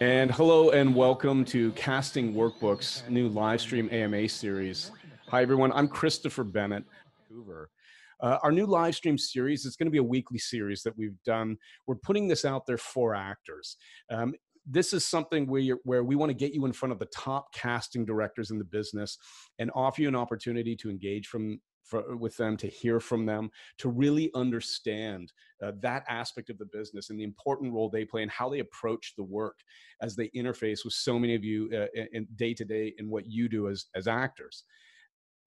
And hello and welcome to Casting Workbook's new live stream AMA series. Hi, everyone. I'm Christopher Bennett. Uh, our new live stream series is going to be a weekly series that we've done. We're putting this out there for actors. Um, this is something where, where we want to get you in front of the top casting directors in the business and offer you an opportunity to engage from for, with them, to hear from them, to really understand uh, that aspect of the business and the important role they play and how they approach the work as they interface with so many of you uh, in day to day in what you do as, as actors.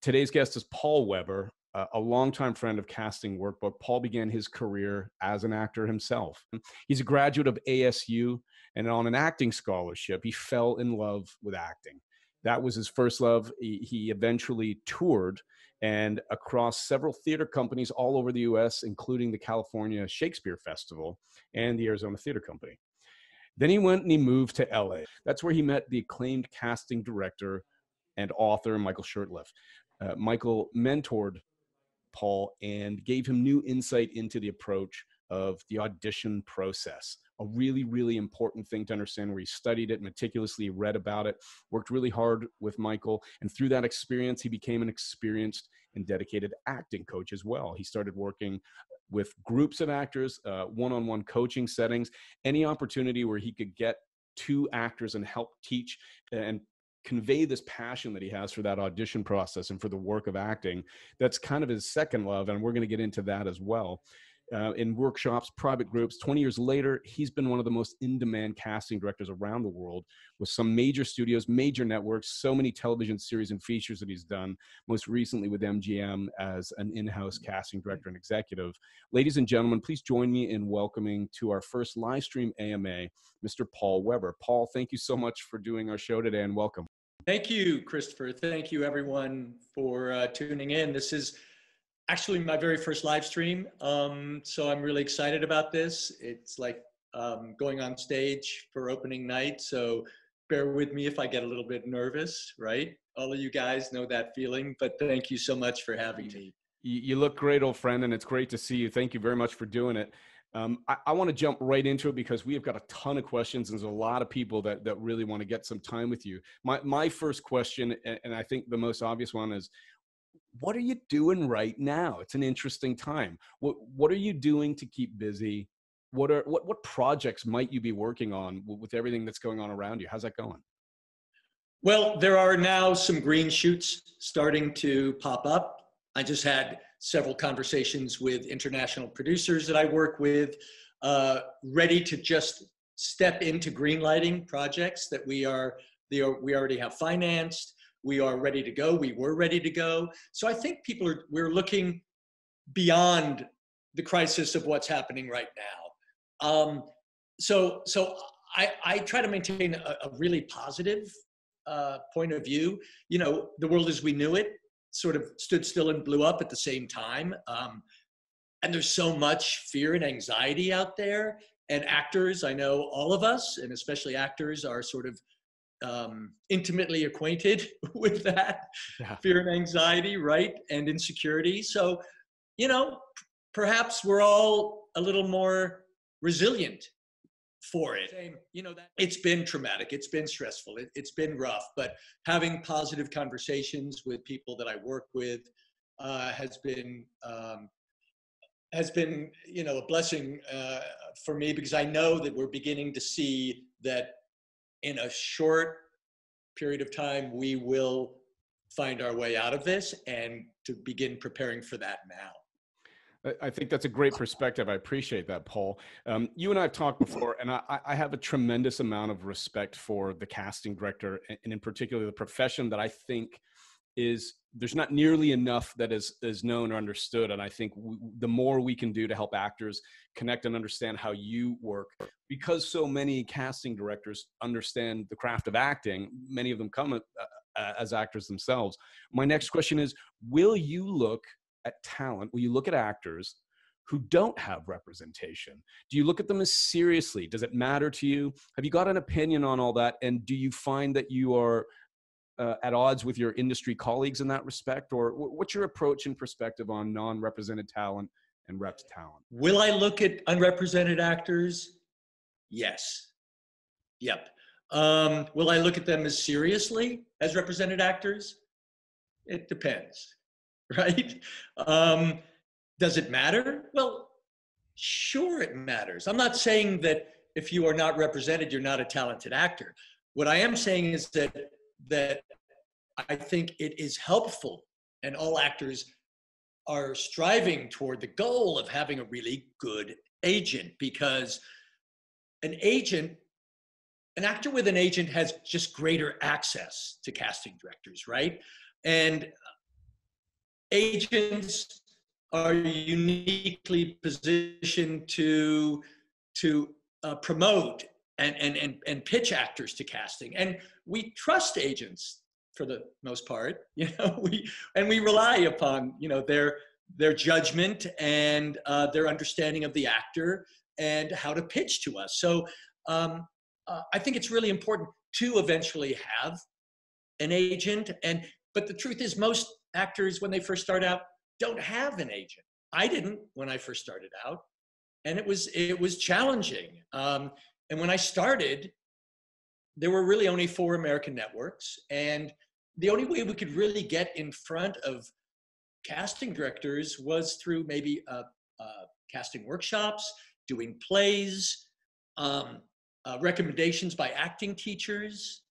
Today's guest is Paul Weber, uh, a longtime friend of Casting Workbook. Paul began his career as an actor himself. He's a graduate of ASU, and on an acting scholarship, he fell in love with acting. That was his first love. He, he eventually toured and across several theater companies all over the US, including the California Shakespeare Festival and the Arizona Theater Company. Then he went and he moved to LA. That's where he met the acclaimed casting director and author Michael Shurtleff. Uh, Michael mentored Paul and gave him new insight into the approach of the audition process. A really, really important thing to understand where he studied it meticulously, read about it, worked really hard with Michael. And through that experience, he became an experienced and dedicated acting coach as well. He started working with groups of actors, one on one coaching settings, any opportunity where he could get two actors and help teach and convey this passion that he has for that audition process and for the work of acting. That's kind of his second love, and we're going to get into that as well uh, in workshops, private groups. 20 years later, he's been one of the most in demand casting directors around the world with some major studios, major networks, so many television series and features that he's done, most recently with MGM as an in house casting director and executive. Ladies and gentlemen, please join me in welcoming to our first live stream AMA, Mr. Paul Weber. Paul, thank you so much for doing our show today and welcome. Thank you, Christopher. Thank you, everyone, for uh, tuning in. This is actually my very first live stream. Um, so I'm really excited about this. It's like um, going on stage for opening night. So bear with me if I get a little bit nervous, right? All of you guys know that feeling, but thank you so much for having me. You look great, old friend, and it's great to see you. Thank you very much for doing it. Um, I, I want to jump right into it because we have got a ton of questions. And there's a lot of people that, that really want to get some time with you. My, my first question, and I think the most obvious one is what are you doing right now? It's an interesting time. What what are you doing to keep busy? What are what what projects might you be working on with everything that's going on around you? How's that going? Well, there are now some green shoots starting to pop up. I just had several conversations with international producers that I work with, uh, ready to just step into greenlighting projects that we are, they are we already have financed we are ready to go. We were ready to go. So I think people are, we're looking beyond the crisis of what's happening right now. Um, so, so I, I try to maintain a, a really positive uh, point of view. You know, the world as we knew it sort of stood still and blew up at the same time. Um, and there's so much fear and anxiety out there. And actors, I know all of us, and especially actors, are sort of um, intimately acquainted with that yeah. fear and anxiety, right? And insecurity. So, you know, perhaps we're all a little more resilient for it. Same. You know, that it's been traumatic, it's been stressful, it, has been rough, but having positive conversations with people that I work with uh, has been um, has been you know a blessing uh, for me because I know that we're beginning to see that in a short period of time, we will find our way out of this and to begin preparing for that now. I think that's a great perspective. I appreciate that, Paul. Um, you and I have talked before, and I, I, have a tremendous amount of respect for the casting director, and in particular the profession that I think is there's not nearly enough that is is known or understood and i think w- the more we can do to help actors connect and understand how you work because so many casting directors understand the craft of acting many of them come uh, uh, as actors themselves. My next question is will you look at talent will you look at actors who don't have representation? Do you look at them as seriously? Does it matter to you? Have you got an opinion on all that and do you find that you are uh, at odds with your industry colleagues in that respect, or what's your approach and perspective on non-represented talent and reps talent? Will I look at unrepresented actors? Yes. Yep. Um, will I look at them as seriously as represented actors? It depends, right? Um, does it matter? Well, sure, it matters. I'm not saying that if you are not represented, you're not a talented actor. What I am saying is that that I think it is helpful, and all actors are striving toward the goal of having a really good agent because an agent an actor with an agent has just greater access to casting directors right? And agents are uniquely positioned to to uh, promote and, and and and pitch actors to casting. And we trust agents for the most part you know we and we rely upon you know their their judgment and uh, their understanding of the actor and how to pitch to us. So um, uh, i think it's really important to eventually have an agent. And but the truth is most actors when they first start out don't have an agent. I didn't when i first started out. And it was it was challenging. Um, and when i started there were really only four American networks. And the only way we could really get in front of casting directors was through maybe uh, uh, casting workshops, doing plays, um, uh, recommendations by acting teachers,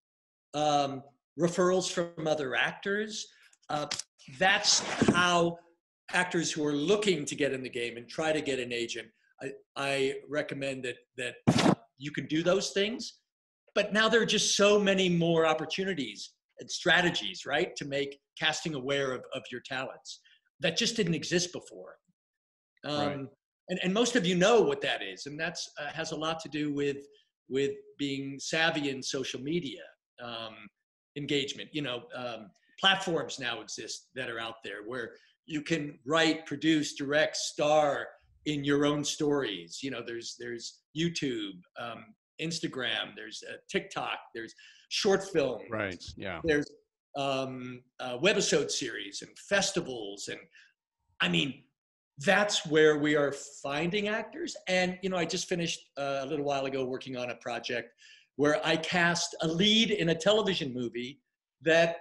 um, referrals from other actors. Uh, that's how actors who are looking to get in the game and try to get an agent. I, I recommend that that you can do those things but now there are just so many more opportunities and strategies, right, to make casting aware of, of your talents that just didn't exist before. Um, right. and, and most of you know what that is, and that's uh, has a lot to do with with being savvy in social media um, engagement. You know, um, platforms now exist that are out there where you can write, produce, direct, star in your own stories. You know, there's there's YouTube, um, Instagram, there's uh, TikTok, there's short film, right? Yeah, there's um, uh, webisode series and festivals, and I mean, that's where we are finding actors. And you know, I just finished uh, a little while ago working on a project where I cast a lead in a television movie that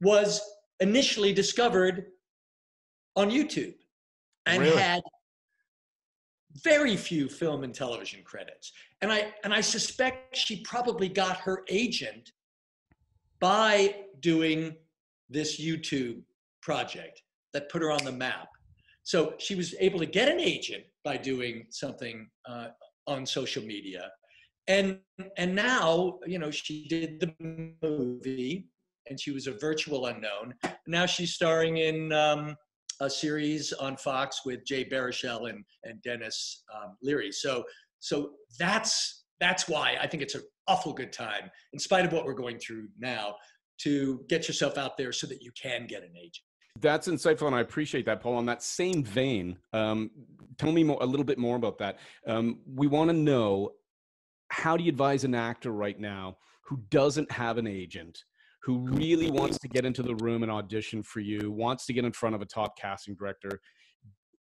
was initially discovered on YouTube and really? had very few film and television credits. And I and I suspect she probably got her agent by doing this YouTube project that put her on the map. So she was able to get an agent by doing something uh, on social media. And and now, you know, she did the movie and she was a virtual unknown. Now she's starring in um, a series on Fox with Jay Baruchel and, and Denis um, Leary. So, so that's, that's why I think it's an awful good time, in spite of what we're going through now, to get yourself out there so that you can get an agent. That's insightful, and I appreciate that, Paul. On that same vein, um, tell me more, a little bit more about that. Um, we want to know how do you advise an actor right now who doesn't have an agent who really wants to get into the room and audition for you, wants to get in front of a top casting director.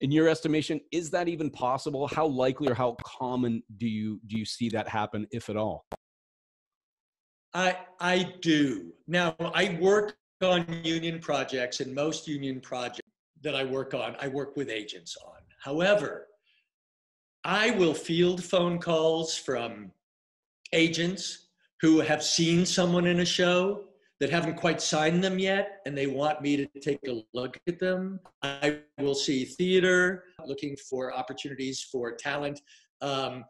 In your estimation, is that even possible? How likely or how common do you do you see that happen, if at all? I I do. Now I work on union projects, and most union projects that I work on, I work with agents on. However, I will field phone calls from agents who have seen someone in a show that haven't quite signed them yet and they want me to take a look at them. I will see theater looking for opportunities for talent um,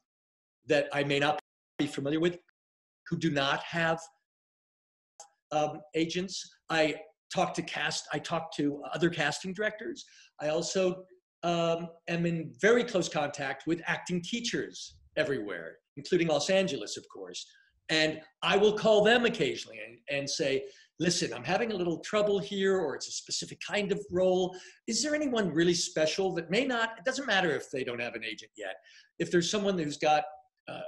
that I may not be familiar with who do not have um, agents. I talk to cast, I talk to other casting directors. I also um, am in very close contact with acting teachers everywhere, including Los Angeles, of course, and I will call them occasionally and, and say, listen, I'm having a little trouble here, or it's a specific kind of role. Is there anyone really special that may not? It doesn't matter if they don't have an agent yet. If there's someone who's got uh,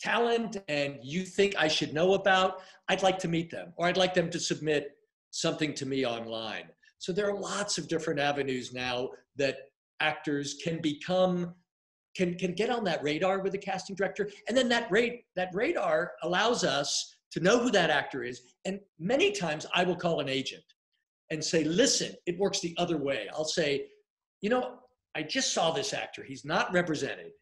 talent and you think I should know about, I'd like to meet them, or I'd like them to submit something to me online. So there are lots of different avenues now that actors can become can, can get on that radar with the casting director. And then that, rate, that radar allows us to know who that actor is. And many times I will call an agent and say, listen, it works the other way. I'll say, you know, I just saw this actor. He's not represented.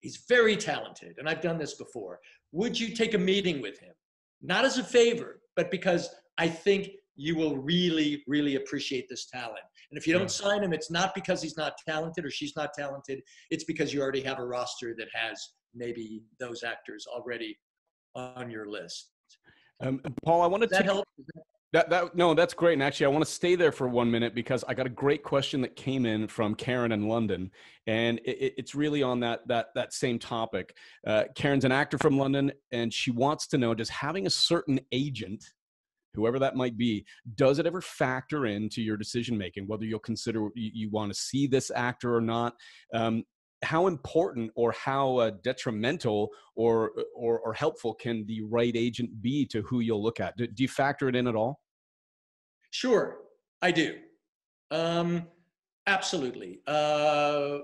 He's very talented. And I've done this before. Would you take a meeting with him? Not as a favor, but because I think you will really, really appreciate this talent. And if you don't sign him, it's not because he's not talented or she's not talented. It's because you already have a roster that has maybe those actors already on your list. Um, Paul, I want to that help. That, that no, that's great. And actually, I want to stay there for one minute because I got a great question that came in from Karen in London, and it, it's really on that that that same topic. Uh, Karen's an actor from London, and she wants to know: Does having a certain agent whoever that might be, does it ever factor into your decision making, whether you'll consider you, you want to see this actor or not? Um, how important or how uh, detrimental or, or, or helpful can the right agent be to who you'll look at? Do, do you factor it in at all? Sure, I do. Um, absolutely. Uh,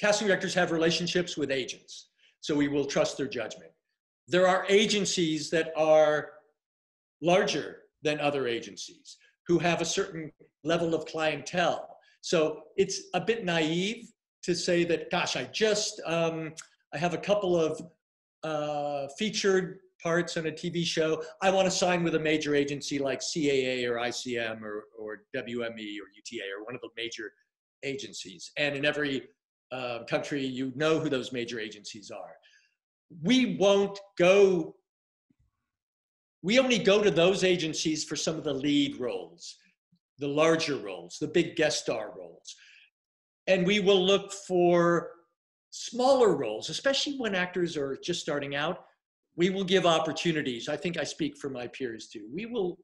casting directors have relationships with agents, so we will trust their judgment. There are agencies that are larger than other agencies who have a certain level of clientele. So it's a bit naive to say that, gosh, I just, um, I have a couple of uh, featured parts on a TV show. I want to sign with a major agency like CAA or ICM or, or WME or UTA or one of the major agencies. And in every uh, country, you know who those major agencies are. We won't go we only go to those agencies for some of the lead roles, the larger roles, the big guest star roles. And we will look for smaller roles, especially when actors are just starting out. We will give opportunities. I think I speak for my peers too. We will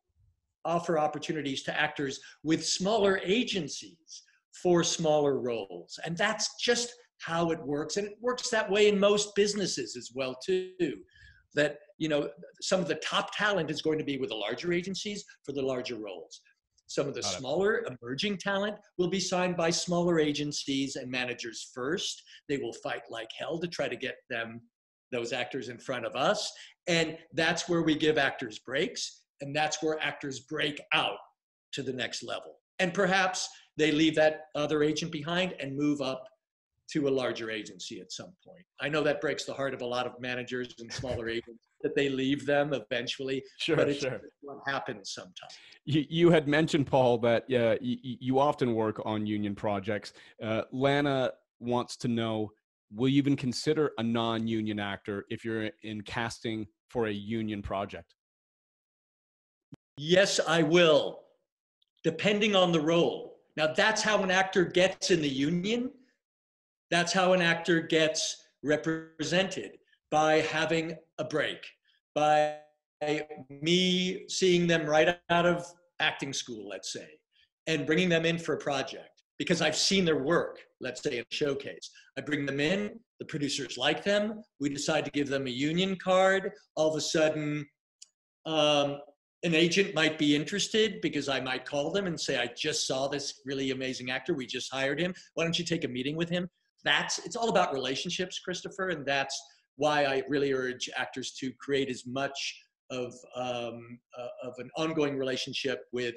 offer opportunities to actors with smaller agencies for smaller roles. And that's just how it works. And it works that way in most businesses as well too that you know some of the top talent is going to be with the larger agencies for the larger roles. Some of the Got smaller it. emerging talent will be signed by smaller agencies and managers first. They will fight like hell to try to get them those actors in front of us. And that's where we give actors breaks and that's where actors break out to the next level. And perhaps they leave that other agent behind and move up to a larger agency at some point. I know that breaks the heart of a lot of managers and smaller agents that they leave them eventually. Sure, but it's sure. what happens sometimes. You, you had mentioned, Paul, that uh, you, you often work on union projects. Uh, Lana wants to know will you even consider a non union actor if you're in casting for a union project? Yes, I will, depending on the role. Now, that's how an actor gets in the union that's how an actor gets represented by having a break, by me seeing them right out of acting school, let's say, and bringing them in for a project because I've seen their work, let's say in a showcase. I bring them in, the producers like them, we decide to give them a union card. All of a sudden, um, an agent might be interested because I might call them and say, I just saw this really amazing actor. We just hired him. Why don't you take a meeting with him? That's it's all about relationships, Christopher, and that's why I really urge actors to create as much of um, uh, of an ongoing relationship with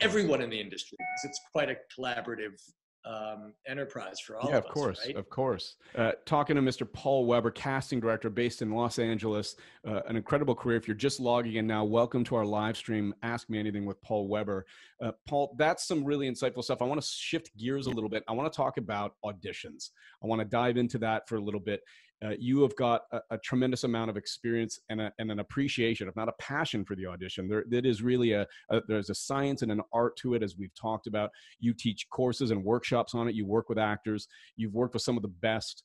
everyone in the industry because it's quite a collaborative um, enterprise for all yeah, of, of course, right? Of course, uh, talking to Mr. Paul Weber, casting director based in Los Angeles, uh, an incredible career. If you're just logging in now, welcome to our live stream, Ask Me Anything with Paul Weber. Uh, Paul, that's some really insightful stuff. I want to shift gears a little bit. I want to talk about auditions. I want to dive into that for a little bit. Uh, you have got a, a, tremendous amount of experience and, a, and, an appreciation, if not a passion for the audition. There, it is really a, a, there's a science and an art to it, as we've talked about. You teach courses and workshops on it. You work with actors. You've worked with some of the best.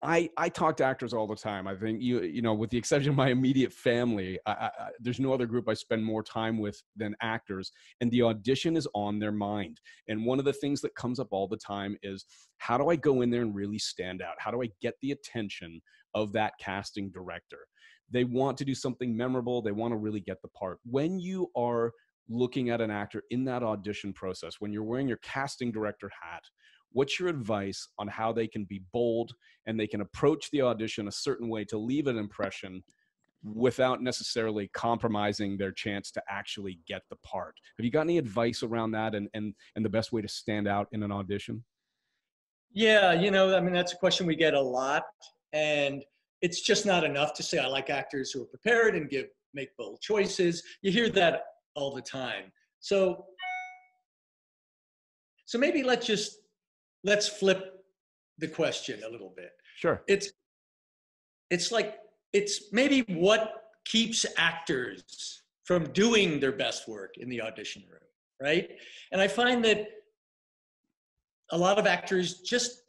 I, I talk to actors all the time. I think you you know, with the exception of my immediate family, I, I, there's no other group I spend more time with than actors. And the audition is on their mind. And one of the things that comes up all the time is how do I go in there and really stand out? How do I get the attention of that casting director? They want to do something memorable. They want to really get the part. When you are looking at an actor in that audition process, when you're wearing your casting director hat, what's your advice on how they can be bold and they can approach the audition a certain way to leave an impression without necessarily compromising their chance to actually get the part have you got any advice around that and and, and the best way to stand out in an audition yeah you know i mean that's a question we get a lot and it's just not enough to say I like actors who are prepared and give make bold choices. You hear that all the time. So so maybe let's just let's flip the question a little bit. Sure. It's it's like it's maybe what keeps actors from doing their best work in the audition room, right? And I find that a lot of actors just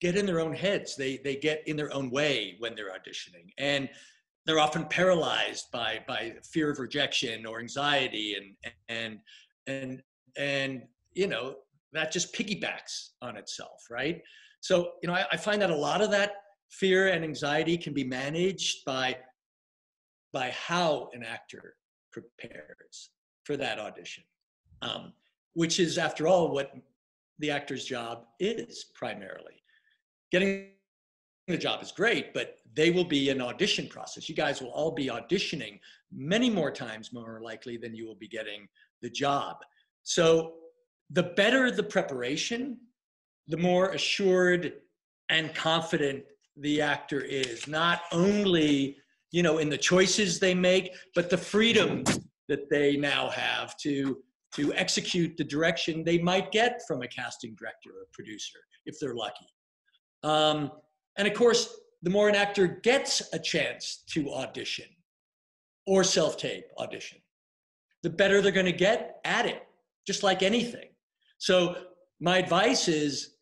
get in their own heads. They they get in their own way when they're auditioning, and they're often paralyzed by by fear of rejection or anxiety, and and and and you know that just piggybacks on itself, right? So you know I, I find that a lot of that fear and anxiety can be managed by by how an actor prepares for that audition, um, which is after all what the actor's job is primarily getting the job is great, but they will be an audition process. You guys will all be auditioning many more times, more likely, than you will be getting the job. So the better the preparation, the more assured and confident the actor is, not only you know in the choices they make, but the freedom that they now have to to execute the direction they might get from a casting director or producer if they're lucky. Um, and of course, the more an actor gets a chance to audition or self tape audition, the better they're going to get at it, just like anything. So, my advice is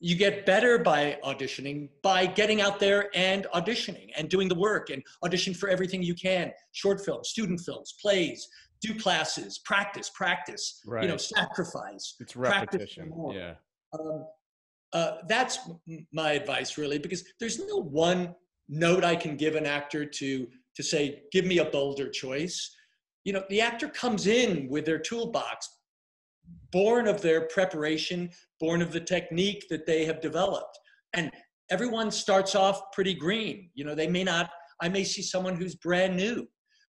you get better by auditioning by getting out there and auditioning and doing the work and audition for everything you can. Short films student films plays do classes practice practice right. you know sacrifice it's repetition. yeah. Um, uh, that's my advice really because there's no one note i can give an actor to to say give me a bolder choice. You know the actor comes in with their toolbox born of their preparation born of the technique that they have developed. And everyone starts off pretty green. You know they may not i may see someone who's brand new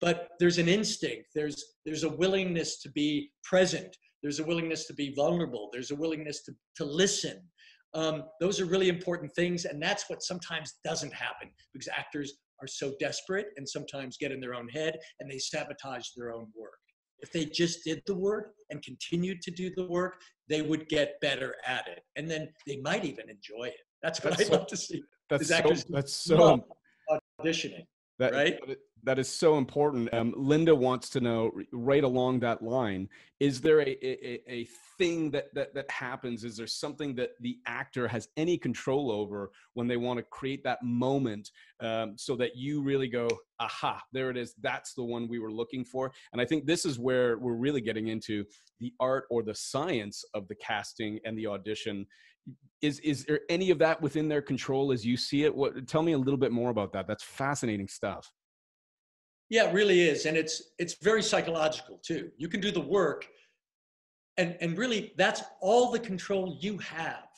but there's an instinct. There's there's a willingness to be present. There's a willingness to be vulnerable. There's a willingness to, to listen. Um, those are really important things. And that's what sometimes doesn't happen because actors are so desperate and sometimes get in their own head and they sabotage their own work. If they just did the work and continued to do the work, they would get better at it. And then they might even enjoy it. That's what that's I'd so, love to see. That's so, that's so auditioning. That, right? that is so important. Um, Linda wants to know right along that line: Is there a, a, a thing that, that that happens? Is there something that the actor has any control over when they want to create that moment, um, so that you really go, "Aha! There it is. That's the one we were looking for." And I think this is where we're really getting into the art or the science of the casting and the audition. Is is there any of that within their control as you see it? What? Tell me a little bit more about that. That's fascinating stuff. Yeah, it really is. And it's it's very psychological too. You can do the work and and really that's all the control you have.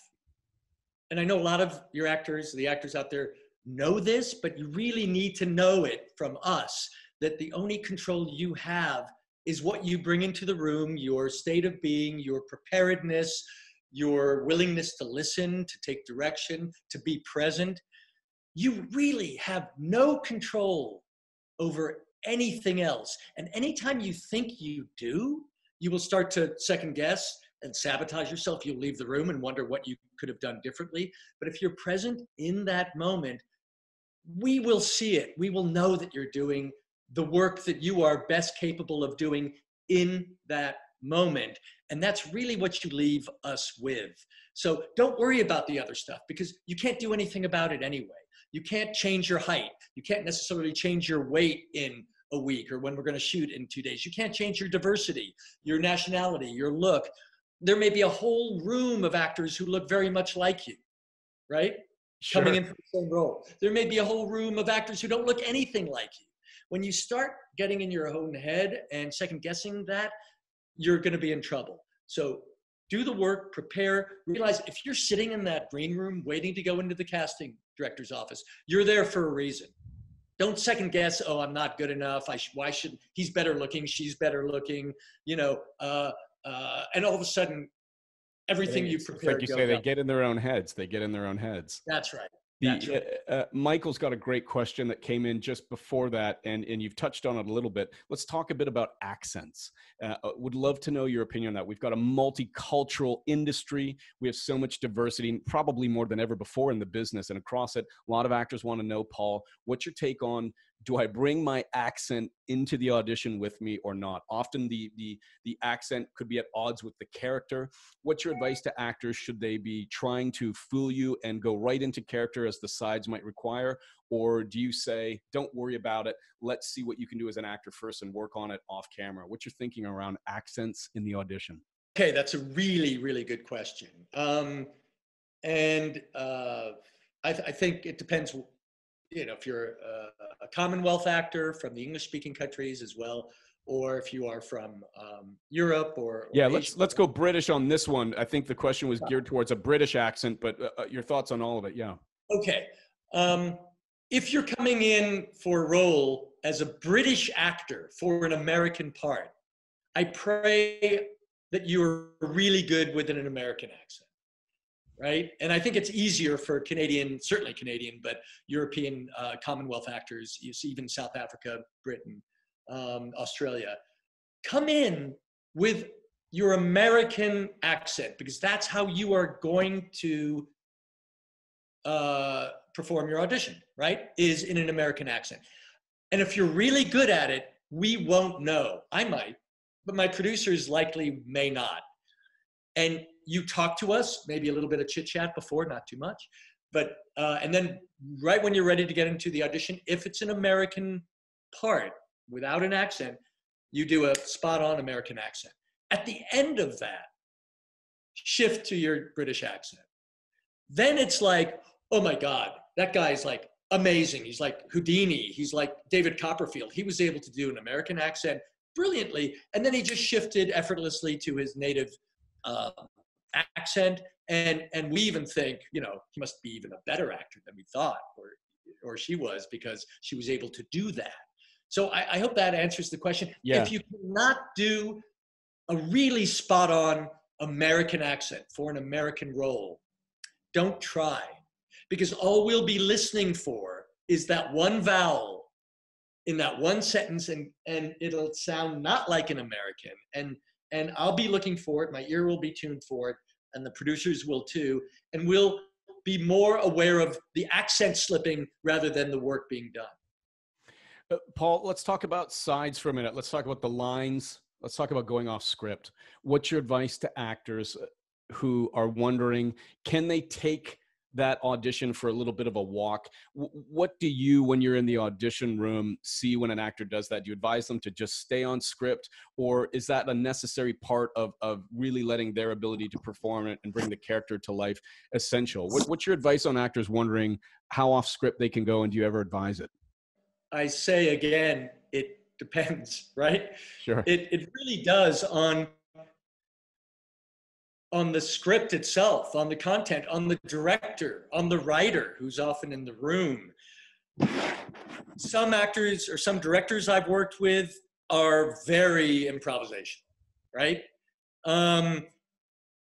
And I know a lot of your actors, the actors out there know this, but you really need to know it from us that the only control you have is what you bring into the room, your state of being, your preparedness, your willingness to listen, to take direction, to be present. You really have no control over anything else. And anytime you think you do, you will start to second guess and sabotage yourself. You'll leave the room and wonder what you could have done differently. But if you're present in that moment, we will see it. We will know that you're doing the work that you are best capable of doing in that moment. And that's really what you leave us with. So don't worry about the other stuff because you can't do anything about it anyway. You can't change your height. You can't necessarily change your weight in a week or when we're going to shoot in two days. You can't change your diversity, your nationality, your look. There may be a whole room of actors who look very much like you, right? Sure. Coming in for the same role. There may be a whole room of actors who don't look anything like you. When you start getting in your own head and second guessing that, you're going to be in trouble. So do the work, prepare, realize if you're sitting in that green room waiting to go into the casting director's office, you're there for a reason. Don't second guess, oh, I'm not good enough. I sh- why should he's better looking, she's better looking, you know, uh, uh, and all of a sudden, everything you prepare. Like you say, they get in their own heads. They get in their own heads. That's right. The, uh, uh, Michael's got a great question that came in just before that, and, and you've touched on it a little bit. Let's talk a bit about accents. Uh, uh, would love to know your opinion on that. We've got a multicultural industry. We have so much diversity, probably more than ever before in the business and across it. A lot of actors want to know, Paul, what's your take on do I bring my accent into the audition with me or not? Often the the the accent could be at odds with the character. What's your advice to actors? Should they be trying to fool you and go right into character as the sides might require, or do you say, "Don't worry about it. Let's see what you can do as an actor first and work on it off camera"? What's your thinking around accents in the audition? Okay, that's a really really good question. Um, and uh, I, th- I think it depends you know, if you're a, a Commonwealth actor from the English-speaking countries as well, or if you are from um, Europe or, or yeah, Asia. let's let's go British on this one. I think the question was geared towards a British accent, but uh, uh, your thoughts on all of it? Yeah. Okay. Um, if you're coming in for a role as a British actor for an American part, I pray that you're really good with an American accent right? And I think it's easier for Canadian, certainly Canadian, but European uh, Commonwealth actors, you see even South Africa, Britain, um, Australia, come in with your American accent because that's how you are going to uh, perform your audition, right? Is in an American accent. And if you're really good at it, we won't know. I might, but my producers likely may not. And you talk to us, maybe a little bit of chit chat before, not too much. But, uh, and then right when you're ready to get into the audition, if it's an American part without an accent, you do a spot on American accent. At the end of that, shift to your British accent. Then it's like, oh my God, that guy's like amazing. He's like Houdini. He's like David Copperfield. He was able to do an American accent brilliantly. And then he just shifted effortlessly to his native uh, accent and and we even think you know he must be even a better actor than we thought or or she was because she was able to do that. So i, I hope that answers the question. Yeah. if you cannot do a really spot on american accent for an american role don't try. Because all we'll be listening for is that one vowel in that one sentence and and it'll sound not like an american and and I'll be looking for it. My ear will be tuned for it, and the producers will too. And we'll be more aware of the accent slipping rather than the work being done. Uh, Paul, let's talk about sides for a minute. Let's talk about the lines. Let's talk about going off script. What's your advice to actors who are wondering can they take that audition for a little bit of a walk. what do you, when you're in the audition room, see when an actor does that? Do you advise them to just stay on script, or is that a necessary part of, of really letting their ability to perform it and bring the character to life essential? What, what's your advice on actors wondering how off script they can go, and do you ever advise it? I say again, it depends, right? Sure. It, it really does on on the script itself, on the content, on the director, on the writer who's often in the room. Some actors or some directors I've worked with are very improvisational, right? Um,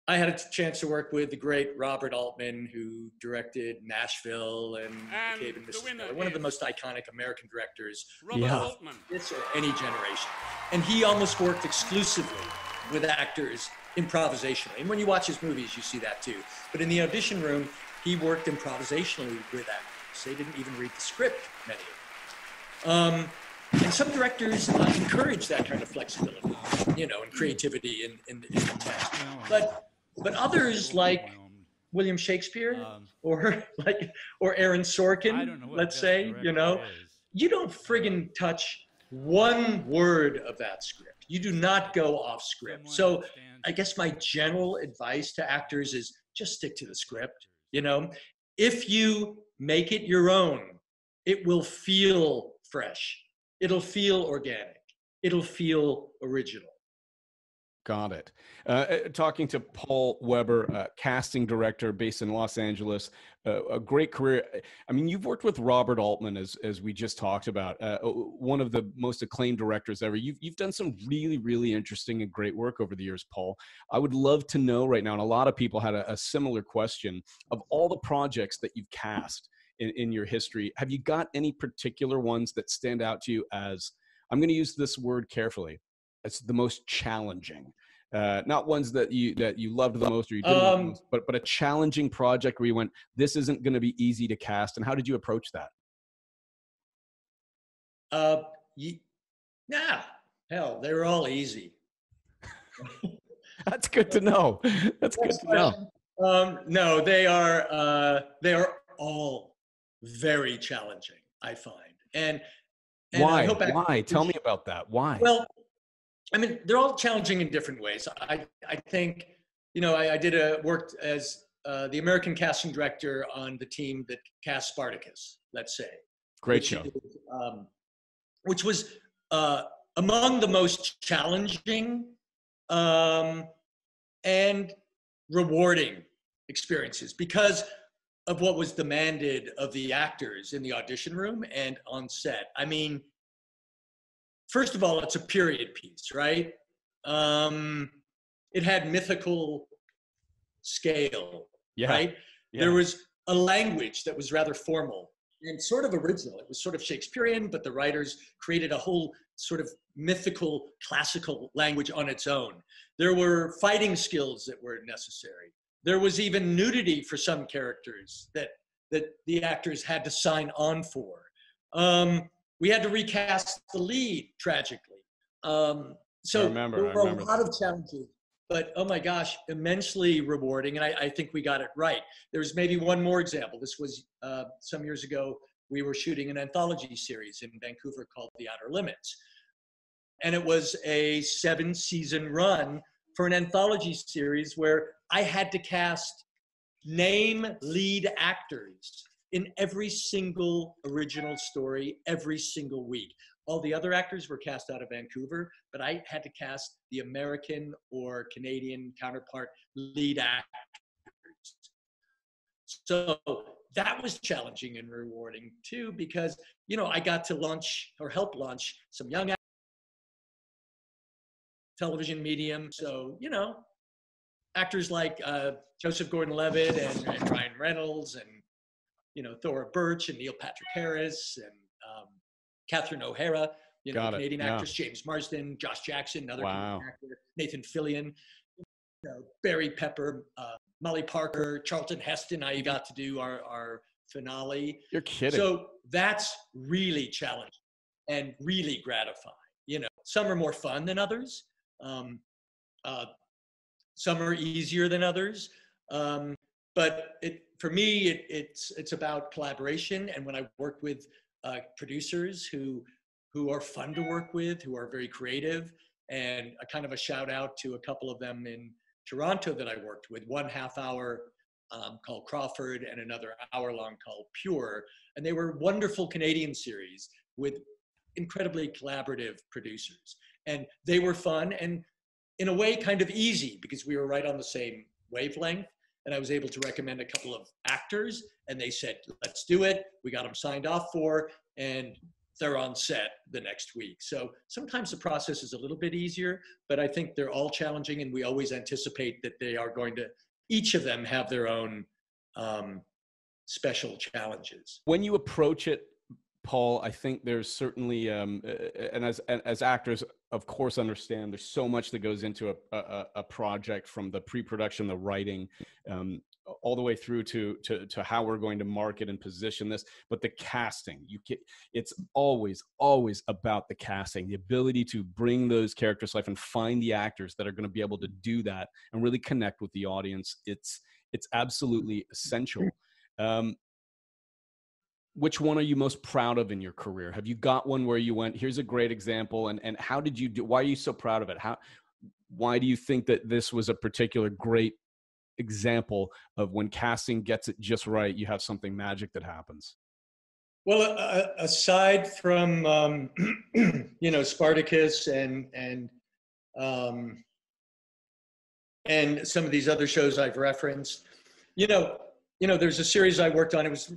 I had a chance to work with the great Robert Altman, who directed Nashville and, and Cave in Mississippi, one of the most iconic American directors Robert yeah. Altman. this or any generation. And he almost worked exclusively with actors improvisationally. And when you watch his movies, you see that too. But in the audition room, he worked improvisationally with actors. They didn't even read the script, many of them. Um, and some directors uh, encourage that kind of flexibility, you know, and creativity in, in, in the text. But, but others like William Shakespeare or like, or Aaron Sorkin, let's say, you know, you don't friggin' touch one word of that script. You do not go off script. So I guess my general advice to actors is just stick to the script. You know, if you make it your own, it will feel fresh. It'll feel organic. It'll feel original. Got it. Uh, uh, talking to Paul Weber, uh, casting director based in Los Angeles, uh, a great career. I mean, you've worked with Robert Altman, as as we just talked about, uh, one of the most acclaimed directors ever. You've you've done some really really interesting and great work over the years, Paul. I would love to know right now, and a lot of people had a, a similar question of all the projects that you've cast in, in your history. Have you got any particular ones that stand out to you as I'm going to use this word carefully it's the most challenging uh, not ones that you that you loved the most or you didn't um, most, but but a challenging project where you went this isn't going to be easy to cast. And how did you approach that? Uh yeah hell they were all easy. That's good to know. That's good to know. Um, no they are uh, they are all very challenging i find. And, and why? why? Tell me about that. Why? Well I mean, they're all challenging in different ways. I, I think, you know, I, I did a worked as uh, the American casting director on the team that cast Spartacus. Let's say, great show, um, which was uh, among the most challenging um, and rewarding experiences because of what was demanded of the actors in the audition room and on set. I mean, first of all, it's a period piece, right? Um, it had mythical scale, yeah. right? Yeah. There was a language that was rather formal and sort of original. It was sort of Shakespearean, but the writers created a whole sort of mythical, classical language on its own. There were fighting skills that were necessary. There was even nudity for some characters that that the actors had to sign on for. Um, we had to recast the lead tragically. Um, so remember, there were a lot of challenges, but oh my gosh, immensely rewarding. And I, I, think we got it right. There's maybe one more example. This was uh, some years ago. We were shooting an anthology series in Vancouver called The Outer Limits. And it was a seven season run for an anthology series where I had to cast name lead actors in every single original story every single week. All the other actors were cast out of Vancouver, but I had to cast the American or Canadian counterpart lead actors. So that was challenging and rewarding too, because you know I got to launch or help launch some young television medium. So you know, actors like uh, Joseph Gordon-Levitt and, and Ryan Reynolds and you know, Thora Birch and Neil Patrick Harris and um, Catherine O'Hara, you know, Canadian yeah. actress, James Marsden, Josh Jackson, another wow. actor, Nathan Fillion, you know, Barry Pepper, uh, Molly Parker, Charlton Heston. I got to do our, our finale. You're kidding. So that's really challenging and really gratifying. You know, some are more fun than others. Um, uh, some are easier than others. Um, but it, for me, it, it's it's about collaboration. And when I work with uh, producers who who are fun to work with, who are very creative, and a kind of a shout out to a couple of them in Toronto that I worked with. One half hour um, called Crawford, and another hour long called Pure, and they were wonderful Canadian series with incredibly collaborative producers, and they were fun and in a way kind of easy because we were right on the same wavelength and I was able to recommend a couple of actors, and they said, "Let's do it." We got them signed off for, and they're on set the next week. So sometimes the process is a little bit easier, but I think they're all challenging, and we always anticipate that they are going to each of them have their own um, special challenges. When you approach it Paul, I think there's certainly, um, and as as actors, of course, understand there's so much that goes into a a, a project from the pre-production, the writing, um, all the way through to, to to how we're going to market and position this. But the casting, you get, it's always always about the casting, the ability to bring those characters to life and find the actors that are going to be able to do that and really connect with the audience. It's it's absolutely essential. Um, which one are you most proud of in your career? Have you got one where you went, here's a great example, and and how did you do? Why are you so proud of it? How? Why do you think that this was a particular great example of when casting gets it just right, you have something magic that happens? Well, uh, aside from um, you know Spartacus and and um, and some of these other shows I've referenced. You know, you know, there's a series I worked on. It was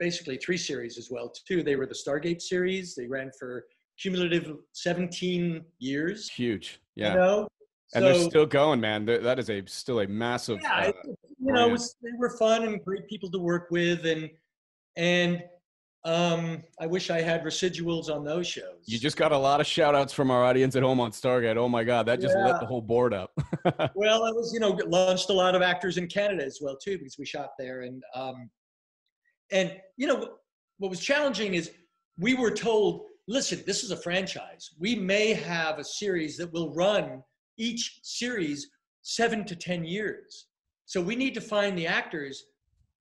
basically three series as well too. They were the Stargate series. They ran for cumulative 17 years. Huge, yeah. You know? and so, they're still going, man. That is a still a massive. Yeah, uh, you know, was, they were fun and great people to work with, and and um, I wish I had residuals on those shows. You just got a lot of shout outs from our audience at home on Stargate. Oh my God, that just yeah. lit the whole board up. well, it was, you know, launched a lot of actors in Canada as well, too, because we shot there. And, um, and, you know, what was challenging is we were told, listen, this is a franchise. We may have a series that will run each series seven to 10 years. So we need to find the actors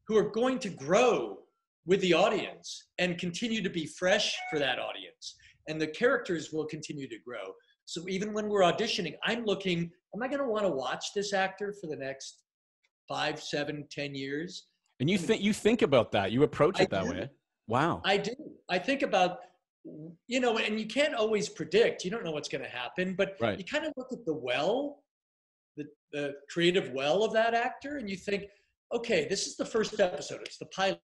who are going to grow with the audience and continue to be fresh for that audience. And the characters will continue to grow. So even when we're auditioning, I'm looking, am I going to want to watch this actor for the next five, seven, ten years? And you think you think about that. You approach it I that do. way. Wow. I do. I think about you know, and you can't always predict. You don't know what's going to happen, but right. you kind of look at the well, the, the creative well of that actor, and you think, okay, this is the first episode. It's the pilot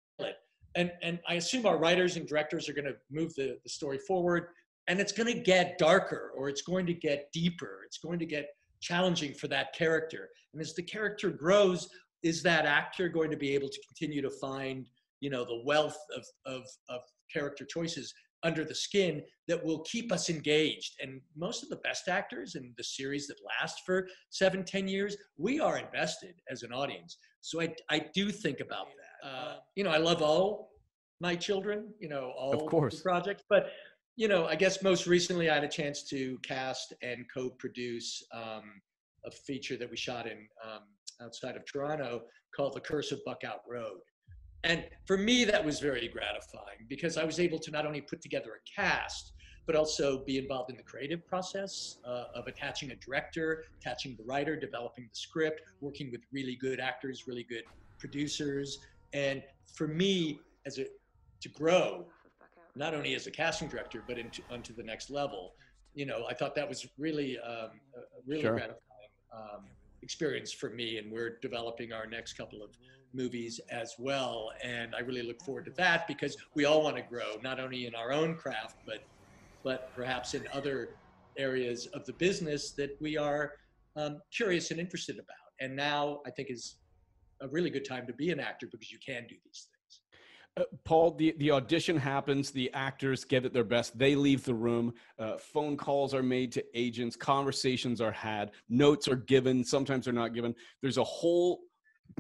and and I assume our writers and directors are going to move the, the story forward and it's going to get darker or it's going to get deeper it's going to get challenging for that character and as the character grows is that actor going to be able to continue to find you know the wealth of of, of character choices under the skin that will keep us engaged? And most of the best actors in the series that last for seven ten years we are invested as an audience. So i, I do think about that. Uh, you know, I love all my children, you know, all of course. projects, but you know, I guess most recently I had a chance to cast and co-produce um, a feature that we shot in um, outside of Toronto called The Curse of Buckout Road. And for me, that was very gratifying because I was able to not only put together a cast, but also be involved in the creative process uh, of attaching a director, attaching the writer, developing the script, working with really good actors, really good producers, and for me, as a to grow, not only as a casting director, but into onto the next level, you know, I thought that was really um, really sure. gratifying um, experience for me. And we're developing our next couple of movies as well, and I really look forward to that because we all want to grow, not only in our own craft, but but perhaps in other areas of the business that we are um, curious and interested about. And now I think is a really good time to be an actor because you can do these things. Uh, Paul, the, the audition happens, the actors get it their best, they leave the room, uh, phone calls are made to agents, conversations are had, notes are given, sometimes they're not given. There's a whole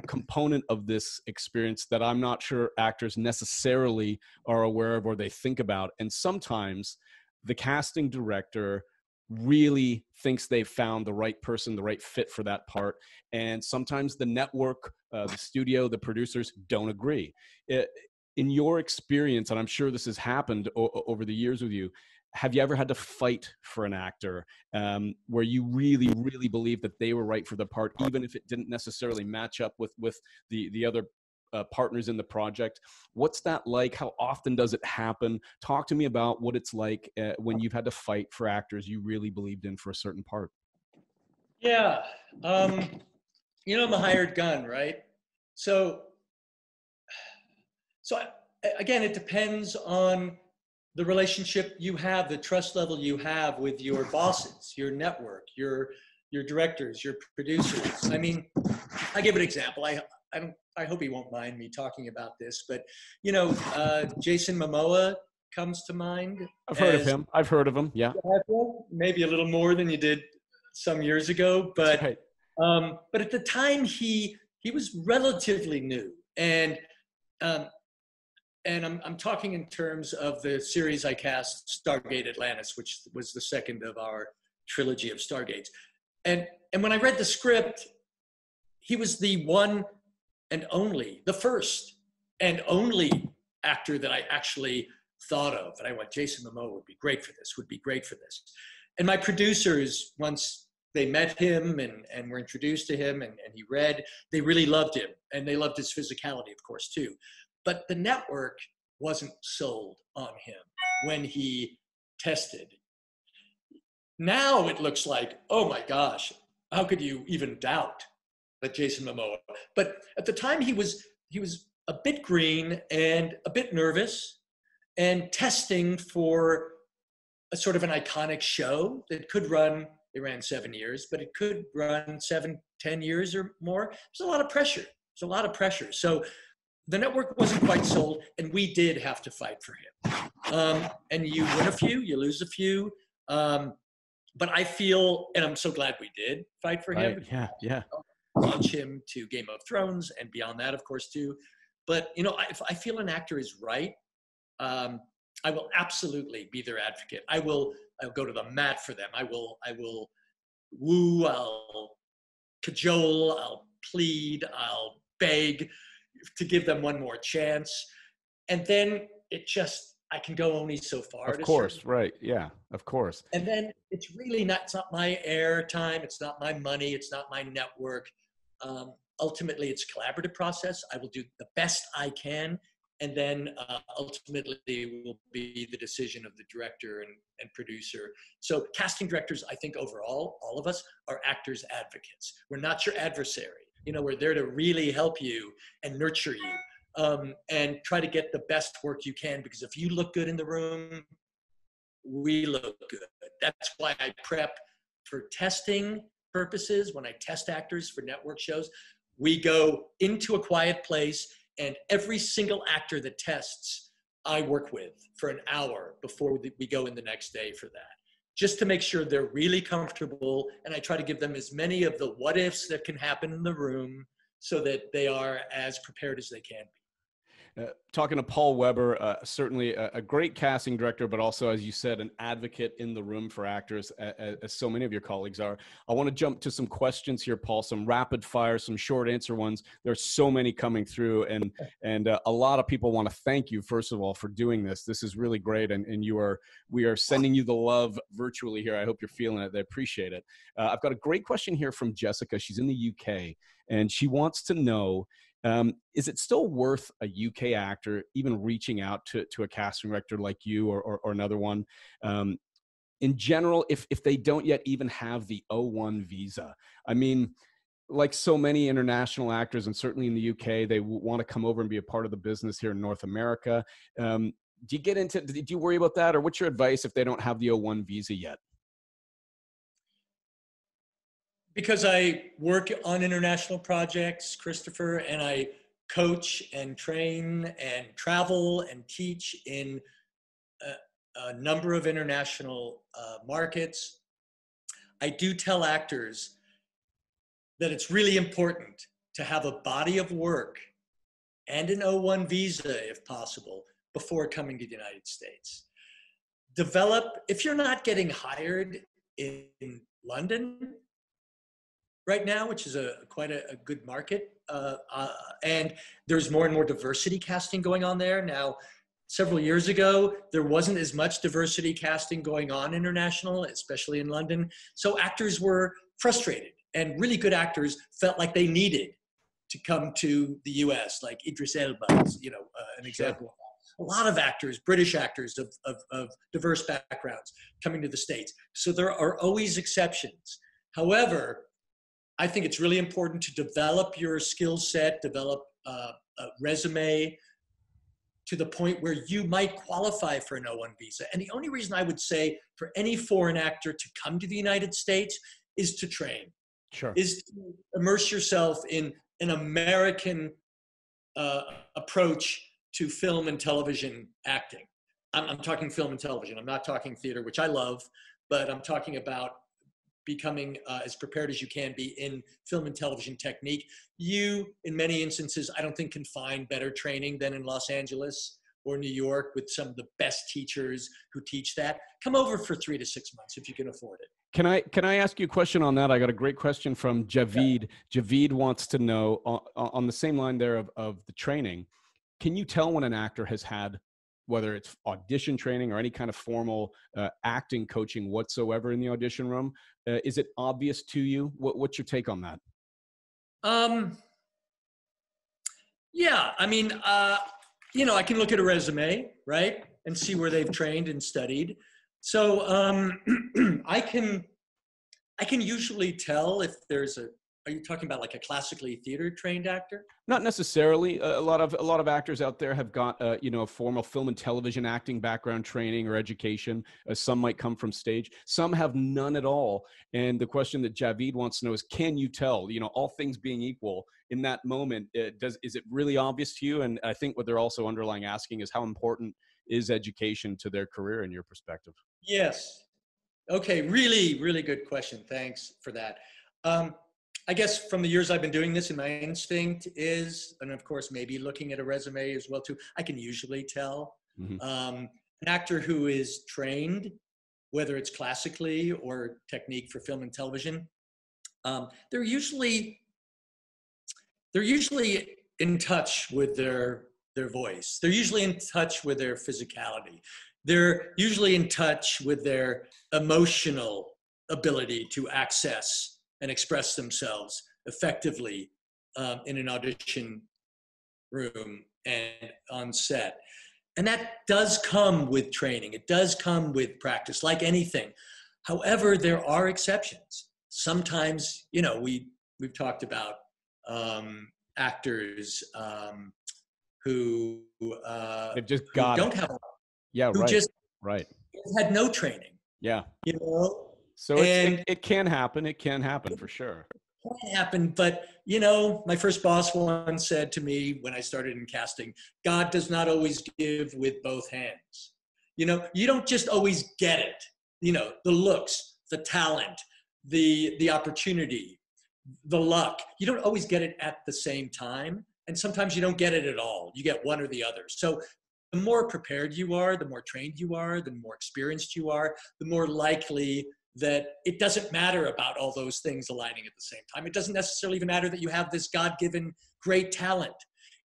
component of this experience that I'm not sure actors necessarily are aware of or they think about. And sometimes the casting director really thinks they've found the right person, the right fit for that part. And sometimes the network, uh, the studio, the producers don't agree. It, in your experience, and I'm sure this has happened o- over the years with you, have you ever had to fight for an actor um, where you really, really believe that they were right for the part, even if it didn't necessarily match up with with the the other uh, partners in the project. What's that like? How often does it happen? Talk to me about what it's like uh, when you've had to fight for actors you really believed in for a certain part. Yeah. Um, you know, I'm a hired gun, right? So, so again, it depends on the relationship you have, the trust level you have with your bosses, your network, your your directors, your producers. I mean, I give an example. I I don't I hope he won't mind me talking about this, but you know, uh, Jason Momoa comes to mind. I've heard of him. I've heard of him. Yeah. Maybe a little more than you did some years ago, but right. um, but at the time he he was relatively new, and um, and I'm I'm talking in terms of the series I cast, Stargate Atlantis, which was the second of our trilogy of Stargates, and and when I read the script, he was the one and only, the first and only actor that I actually thought of. And I went, Jason Momoa would be great for this, would be great for this. And my producers, once they met him and, and were introduced to him and, and he read, they really loved him. And they loved his physicality, of course, too. But the network wasn't sold on him when he tested. Now it looks like, oh my gosh, how could you even doubt that Jason Momoa? But at the time, he was he was a bit green and a bit nervous, and testing for a sort of an iconic show that could run. It ran seven years, but it could run seven, ten years or more. There's a lot of pressure. There's a lot of pressure. So the network wasn't quite sold, and we did have to fight for him. Um, and you win a few, you lose a few. Um, but I feel, and I'm so glad we did fight for him. Yeah, yeah. Launch him to Game of Thrones and beyond that, of course, too. But you know, if I feel an actor is right, um, I will absolutely be their advocate. I will. I'll go to the mat for them. I will. I will woo. I'll cajole. I'll plead. I'll beg to give them one more chance. And then it just, I can go only so far. Of course, right. Yeah, of course. And then it's really not, it's not my air time. It's not my money. It's not my network. Um, ultimately, it's a collaborative process. I will do the best I can. And then uh, ultimately will be the decision of the director and, and producer. So casting directors, I think overall, all of us are actors advocates. We're not your adversary you know we're there to really help you and nurture you um, and try to get the best work you can because if you look good in the room we look good. That's why i prep for testing purposes. When i test actors for network shows we go into a quiet place and every single actor that tests i work with for an hour before we go in the next day for that just to make sure they're really comfortable. And I try to give them as many of the what ifs that can happen in the room so that they are as prepared as they can be. Uh, talking to Paul Weber, uh, certainly a, a, great casting director, but also, as you said, an advocate in the room for actors, as, as, so many of your colleagues are. I want to jump to some questions here, Paul. Some rapid fire, some short answer ones. There's so many coming through, and and uh, a lot of people want to thank you first of all for doing this. This is really great, and and you are we are sending you the love virtually here. I hope you're feeling it. I appreciate it. Uh, I've got a great question here from Jessica. She's in the UK, and she wants to know um, is it still worth a UK actor even reaching out to, to a casting director like you or, or, or another one? Um, in general, if, if they don't yet even have the O1 visa, I mean, like so many international actors, and certainly in the UK, they want to come over and be a part of the business here in North America. Um, do you get into? Do you worry about that, or what's your advice if they don't have the O1 visa yet? Because I work on international projects, Christopher, and I coach and train and travel and teach in a, a number of international uh, markets. I do tell actors that it's really important to have a body of work and an O1 visa, if possible, before coming to the United States. Develop, if you're not getting hired in London, right now, which is a quite a, a good market. Uh, uh, and there's more and more diversity casting going on there now. Several years ago, there wasn't as much diversity casting going on international, especially in London. So actors were frustrated, and really good actors felt like they needed to come to the U.S. Like Idris Elba, you know, uh, an example. a lot of actors, British actors of, of, of, diverse backgrounds coming to the States. So there are always exceptions. However, I think it's really important to develop your skill set, develop uh, a resume to the point where you might qualify for an O1 visa. And the only reason I would say for any foreign actor to come to the United States is to train. Sure. Is to immerse yourself in an American uh, approach to film and television acting. I'm, I'm talking film and television. I'm not talking theater, which I love, but I'm talking about becoming uh, as prepared as you can be in film and television technique. You, in many instances, I don't think can find better training than in Los Angeles or New York with some of the best teachers who teach that. Come over for three to six months if you can afford it. Can I can I ask you a question on that? I got a great question from Javid. Yeah. Javid wants to know on, on the same line there of, of the training. Can you tell when an actor has had whether it's audition training or any kind of formal uh, acting coaching whatsoever in the audition room. Uh, is it obvious to you? What, what's your take on that? Um, yeah, I mean, uh, you know, I can look at a resume, right, and see where they've trained and studied. So um, I can, I can usually tell if there's a are you talking about like a classically theater trained actor? Not necessarily. A lot of a lot of actors out there have got uh, you know a formal film and television acting background training or education. Uh, some might come from stage. Some have none at all. And the question that Javid wants to know is, can you tell? You know, all things being equal, in that moment, uh, does is it really obvious to you? And I think what they're also underlying asking is how important is education to their career in your perspective? Yes. Okay. Really, really good question. Thanks for that. Um, I guess from the years I've been doing this, and my instinct is, and of course, maybe looking at a resume as well too, I can usually tell mm-hmm. um, an actor who is trained, whether it's classically or technique for film and television. Um, they're usually they're usually in touch with their their voice. They're usually in touch with their physicality. They're usually in touch with their emotional ability to access and express themselves effectively um, in an audition room and on set. And that does come with training, it does come with practice, like anything. However, there are exceptions. Sometimes, you know, we, we've talked about um, actors um, who, uh, They've just got who don't it. have, yeah, who right, just right. had no training. Yeah. You know, so it, it can happen. It can happen for sure. It can happen, but you know, my first boss once said to me when I started in casting, God does not always give with both hands. You know, you don't just always get it. You know, the looks, the talent, the the opportunity, the luck. You don't always get it at the same time, and sometimes you don't get it at all. You get one or the other. So the more prepared you are, the more trained you are, the more experienced you are, the more likely that it doesn't matter about all those things aligning at the same time. It doesn't necessarily even matter that you have this God given great talent.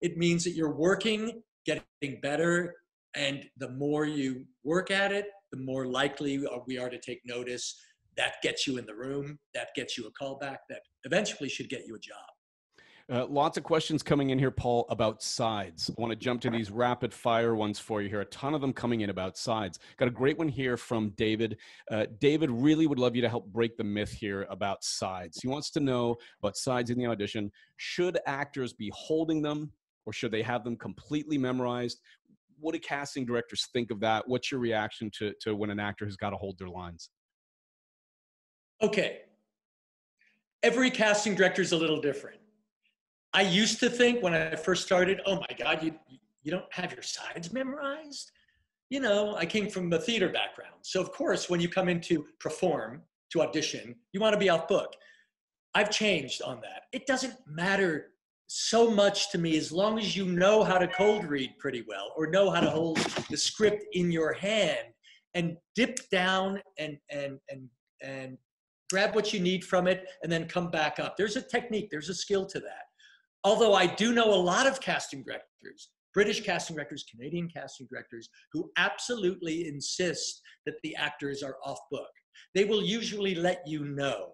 It means that you're working, getting better, and the more you work at it, the more likely we are to take notice. That gets you in the room, that gets you a callback, that eventually should get you a job. Uh, lots of questions coming in here, Paul, about sides. I want to jump to these rapid fire ones for you here. A ton of them coming in about sides. Got a great one here from David. Uh, David really would love you to help break the myth here about sides. He wants to know about sides in the audition. Should actors be holding them or should they have them completely memorized? What do casting directors think of that? What's your reaction to, to when an actor has got to hold their lines? Okay. Every casting director is a little different I used to think when I first started, oh my God, you, you don't have your sides memorized? You know, I came from a theater background. So, of course, when you come in to perform, to audition, you want to be off book. I've changed on that. It doesn't matter so much to me as long as you know how to cold read pretty well or know how to hold the script in your hand and dip down and and and and grab what you need from it and then come back up. There's a technique, there's a skill to that. Although I do know a lot of casting directors, British casting directors, Canadian casting directors, who absolutely insist that the actors are off book. They will usually let you know.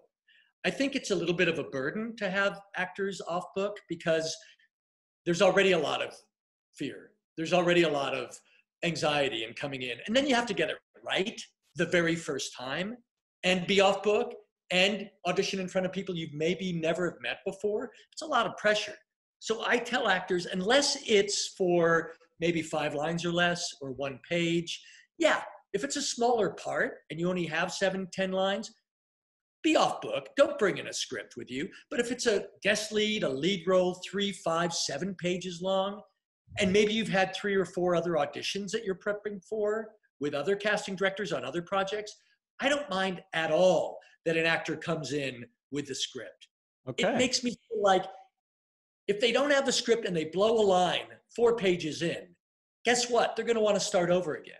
I think it's a little bit of a burden to have actors off book because there's already a lot of fear. There's already a lot of anxiety in coming in. And then you have to get it right the very first time and be off book and audition in front of people you've maybe never have met before, it's a lot of pressure. So I tell actors, unless it's for maybe five lines or less or one page, yeah, if it's a smaller part and you only have seven, ten lines, be off book. Don't bring in a script with you. But if it's a guest lead, a lead role, three, five, seven pages long, and maybe you've had three or four other auditions that you're prepping for with other casting directors on other projects, I don't mind at all that an actor comes in with the script. Okay. It makes me feel like if they don't have the script and they blow a line four pages in, guess what? They're going to want to start over again.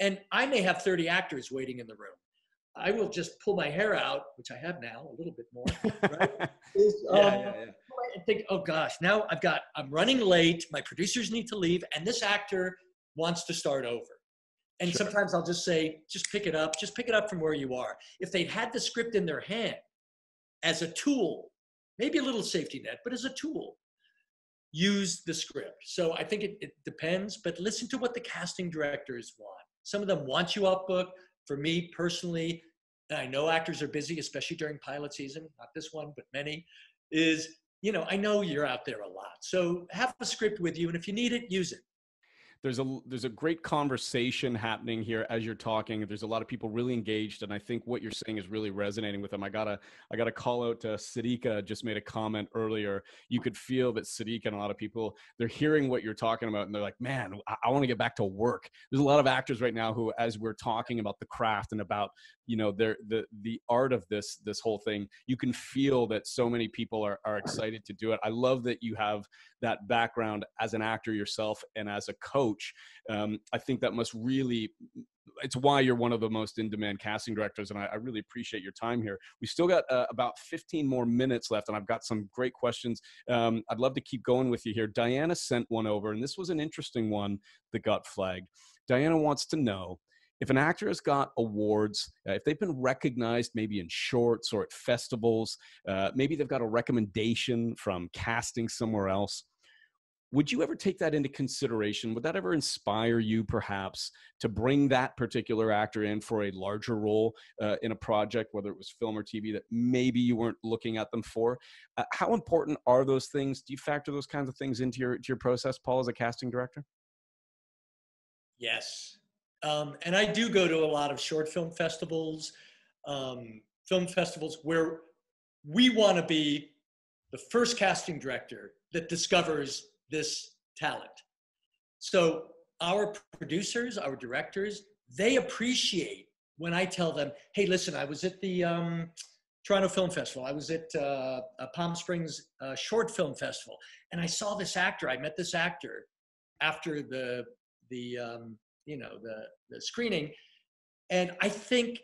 And I may have 30 actors waiting in the room. I will just pull my hair out, which I have now a little bit more. Right? Is, um, yeah, yeah, yeah. And think, oh gosh, now I've got, I'm running late. My producers need to leave, and this actor wants to start over. And sure. sometimes I'll just say, just pick it up, just pick it up from where you are. If they'd had the script in their hand as a tool, maybe a little safety net, but as a tool, use the script. So I think it, it depends, but listen to what the casting directors want. Some of them want you off book. For me personally, and I know actors are busy, especially during pilot season, not this one, but many, is, you know, I know you're out there a lot. So have a script with you, and if you need it, use it there's a there's a great conversation happening here as you're talking. There's a lot of people really engaged and i think what you're saying is really resonating with them. I gotta i gotta call out uh, to sadika just made a comment earlier. You could feel that sadika and a lot of people they're hearing what you're talking about and they're like man i, I want to get back to work. There's a lot of actors right now who as we're talking about the craft and about you know their the the art of this this whole thing you can feel that so many people are, are excited to do it. I love that you have that background as an actor yourself and as a coach um, i think that must really it's why you're one of the most in demand casting directors and I, I really appreciate your time here. We still got uh, about 15 more minutes left and i've got some great questions. Um, i'd love to keep going with you here. Diana sent one over and this was an interesting one that got flagged. Diana wants to know if an actor has got awards, uh, if they've been recognized maybe in shorts or at festivals, uh, maybe they've got a recommendation from casting somewhere else, would you ever take that into consideration? Would that ever inspire you, perhaps, to bring that particular actor in for a larger role uh, in a project, whether it was film or TV, that maybe you weren't looking at them for? Uh, how important are those things? Do you factor those kinds of things into your, to your process, Paul, as a casting director? Yes, um, and I do go to a lot of short film festivals, um, film festivals where we want to be the first casting director that discovers this talent. So our producers, our directors, they appreciate when I tell them, "Hey, listen, I was at the um, Toronto Film Festival. I was at uh, Palm Springs uh, Short Film Festival, and I saw this actor. I met this actor after the the um, you know the the screening and i think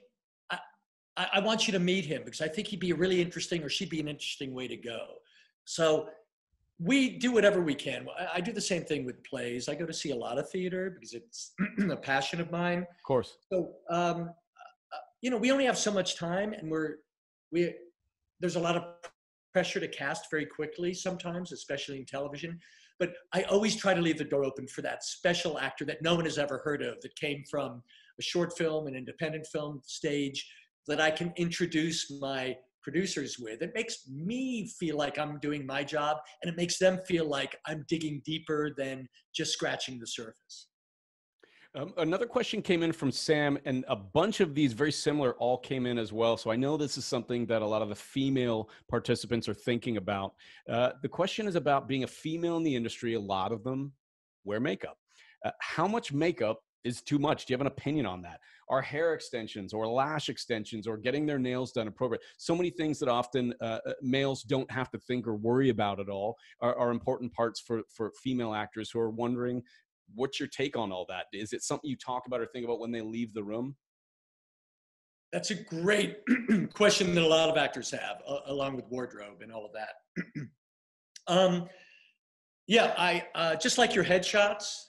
I, I want you to meet him because I think he'd be a really interesting, or she'd be an interesting way to go. So we do whatever we can. I do the same thing with plays. I go to see a lot of theater because it's a passion of mine. Of course. So, um, uh, you know, we only have so much time, and we're we there's a lot of pressure to cast very quickly sometimes, especially in television. But I always try to leave the door open for that special actor that no one has ever heard of that came from a short film, an independent film stage that I can introduce my producers with. It makes me feel like I'm doing my job and it makes them feel like I'm digging deeper than just scratching the surface. Um, another question came in from Sam, and a bunch of these very similar all came in as well. So I know this is something that a lot of the female participants are thinking about. Uh, the question is about being a female in the industry. A lot of them wear makeup. Uh, how much makeup is too much? Do you have an opinion on that? Are hair extensions or lash extensions or getting their nails done appropriate? So many things that often uh, uh males don't have to think or worry about at all are, are, important parts for, for female actors who are wondering what's your take on all that? Is it something you talk about or think about when they leave the room? That's a great question that a lot of actors have, uh, along with wardrobe and all of that. um, yeah, I uh, just like your headshots,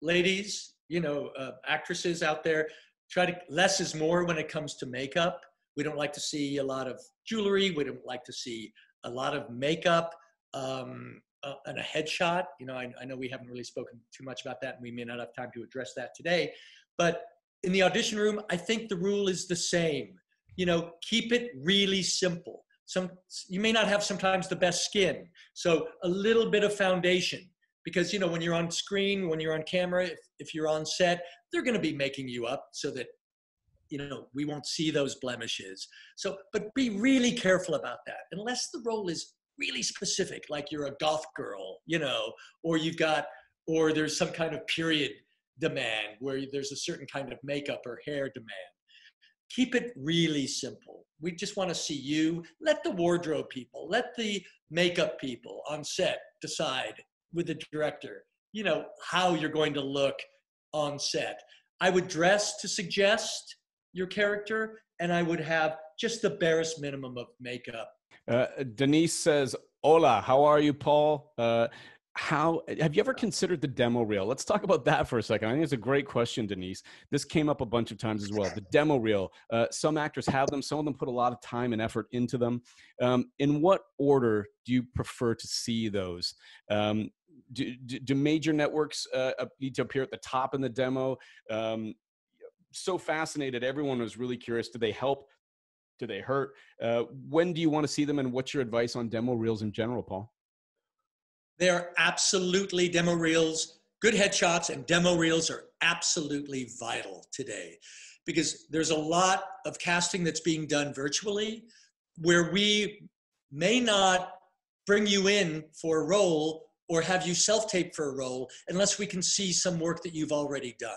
ladies. You know, uh, actresses out there try to less is more when it comes to makeup. We don't like to see a lot of jewelry. We don't like to see a lot of makeup. Um, uh, and a headshot. You know, I, I know we haven't really spoken too much about that, and we may not have time to address that today. But in the audition room, I think the rule is the same. You know, keep it really simple. Some you may not have sometimes the best skin, so a little bit of foundation. Because you know, when you're on screen, when you're on camera, if, if you're on set, they're going to be making you up so that you know we won't see those blemishes. So, but be really careful about that. Unless the role is really specific, like you're a goth girl, you know, or you've got, or there's some kind of period demand where there's a certain kind of makeup or hair demand. Keep it really simple. We just want to see you. Let the wardrobe people, let the makeup people on set decide with the director, you know, how you're going to look on set. I would dress to suggest your character, and I would have just the barest minimum of makeup uh, Denise says, "Hola, how are you, Paul? Uh, how have you ever considered the demo reel? Let's talk about that for a second. I think it's a great question, Denise. This came up a bunch of times as well. The demo reel. Uh, some actors have them. Some of them put a lot of time and effort into them. Um, in what order do you prefer to see those? Um, do, do, major networks uh, need to appear at the top in the demo? Um, so fascinated. Everyone was really curious. Do they help Do they hurt? Uh, when do you want to see them, and what's your advice on demo reels in general, Paul? They're absolutely demo reels. Good headshots and demo reels are absolutely vital today because there's a lot of casting that's being done virtually where we may not bring you in for a role or have you self tape for a role unless we can see some work that you've already done.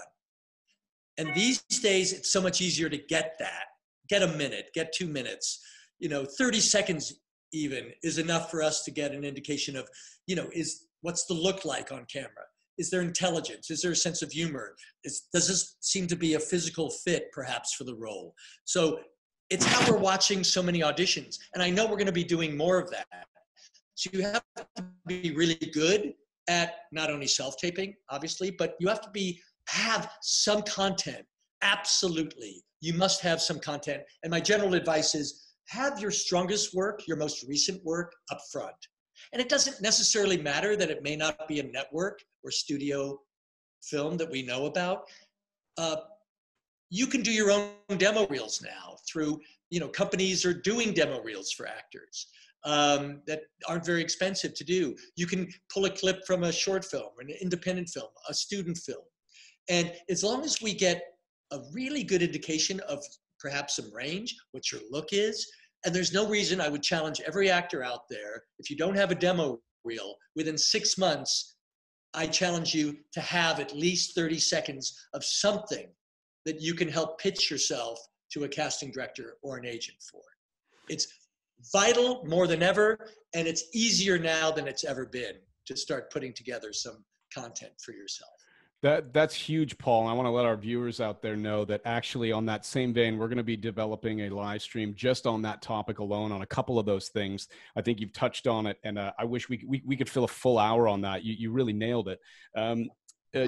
And these days, it's so much easier to get that. Get a minute, get two minutes, you know, 30 seconds even is enough for us to get an indication of, you know, is what's the look like on camera? Is there intelligence? Is there a sense of humor? Is, does this seem to be a physical fit perhaps for the role? So it's how we're watching so many auditions. And I know we're going to be doing more of that. So you have to be really good at not only self-taping, obviously, but you have to be have some content. Absolutely. You must have some content. And my general advice is have your strongest work, your most recent work up front. And it doesn't necessarily matter that it may not be a network or studio film that we know about. Uh, you can do your own demo reels now through, you know, companies are doing demo reels for actors um, that aren't very expensive to do. You can pull a clip from a short film, an independent film, a student film. And as long as we get a really good indication of perhaps some range, what your look is, and there's no reason I would challenge every actor out there, if you don't have a demo reel, within six months, I challenge you to have at least 30 seconds of something that you can help pitch yourself to a casting director or an agent for. It's vital more than ever, and it's easier now than it's ever been to start putting together some content for yourself. That that's huge, Paul. I want to let our viewers out there know that actually, on that same vein, we're going to be developing a live stream just on that topic alone, on a couple of those things. I think you've touched on it, and uh, I wish we, we we could fill a full hour on that. You you really nailed it. Um, uh,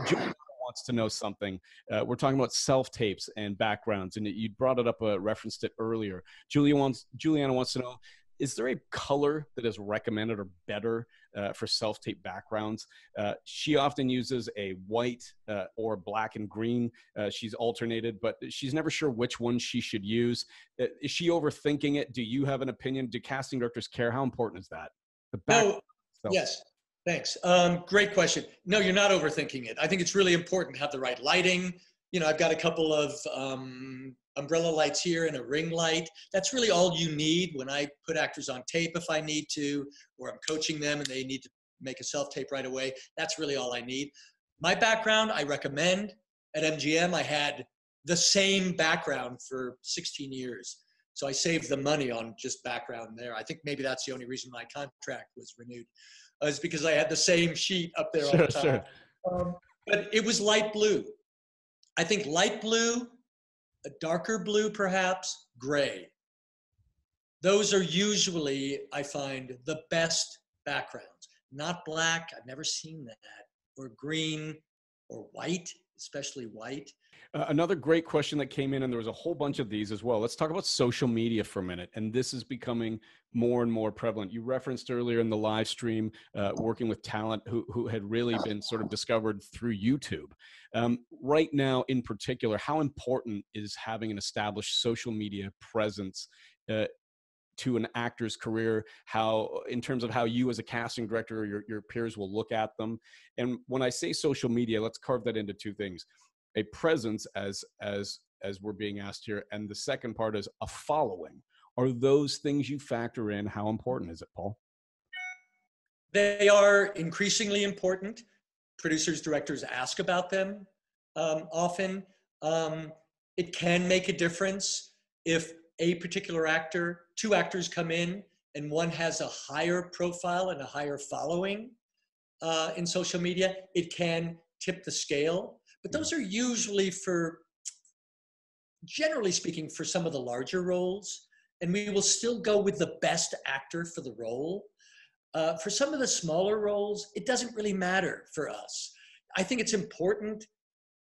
wants to know something. Uh, we're talking about self tapes and backgrounds, and you brought it up, uh, referenced it earlier. Julia wants Juliana wants to know is there a color that is recommended or better uh, for self-tape backgrounds? Uh, she often uses a white uh, or black and green. Uh, she's alternated, but she's never sure which one she should use. Uh, is she overthinking it? Do you have an opinion? Do casting directors care? How important is that? The back- no, yes. Thanks. Um, great question. No, you're not overthinking it. I think it's really important to have the right lighting. You know, I've got a couple of um, umbrella lights here and a ring light. That's really all you need when I put actors on tape if I need to, or I'm coaching them and they need to make a self tape right away. That's really all I need. My background, I recommend. At MGM, I had the same background for 16 years. So I saved the money on just background there. I think maybe that's the only reason my contract was renewed, is because I had the same sheet up there sure, all the time. Sure. Um, but it was light blue. I think light blue a darker blue perhaps, gray. Those are usually, I find, the best backgrounds. Not black, I've never seen that, or green, or white, especially white. Uh, another great question that came in, and there was a whole bunch of these as well. Let's talk about social media for a minute. And this is becoming more and more prevalent. You referenced earlier in the live stream uh, working with talent who, who had really been sort of discovered through YouTube. Um, right now, in particular, how important is having an established social media presence uh, to an actor's career how in terms of how you as a casting director or your, your peers will look at them. And when i say social media let's carve that into two things a presence as as as we're being asked here and the second part is a following. Are those things you factor in how important is it paul? They are increasingly important. Producers directors ask about them um, often. Um, it can make a difference if a particular actor two actors come in and one has a higher profile and a higher following uh, in social media it can tip the scale but those are usually for, generally speaking, for some of the larger roles. And we will still go with the best actor for the role. Uh, for some of the smaller roles, it doesn't really matter for us. I think it's important,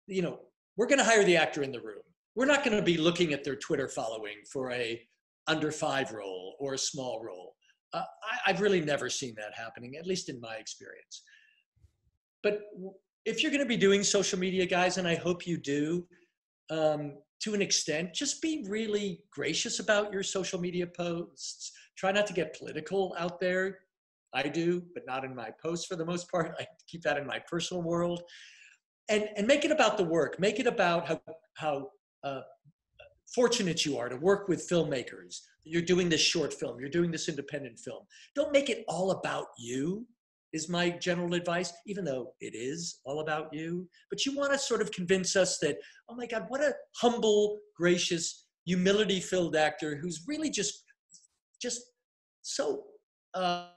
you know, we're going to hire the actor in the room. We're not going to be looking at their Twitter following for a under five role or a small role. Uh, I, have really never seen that happening, at least in my experience. But if you're going to be doing social media, guys, and I hope you do, um, to an extent, just be really gracious about your social media posts. Try not to get political out there. I do, but not in my posts for the most part. I keep that in my personal world. And, and make it about the work. Make it about how, how uh, fortunate you are to work with filmmakers. You're doing this short film, you're doing this independent film. Don't make it all about you, is my general advice, even though it is all about you. But you want to sort of convince us that, oh my God, what a humble, gracious, humility filled actor who's really just, just so uh,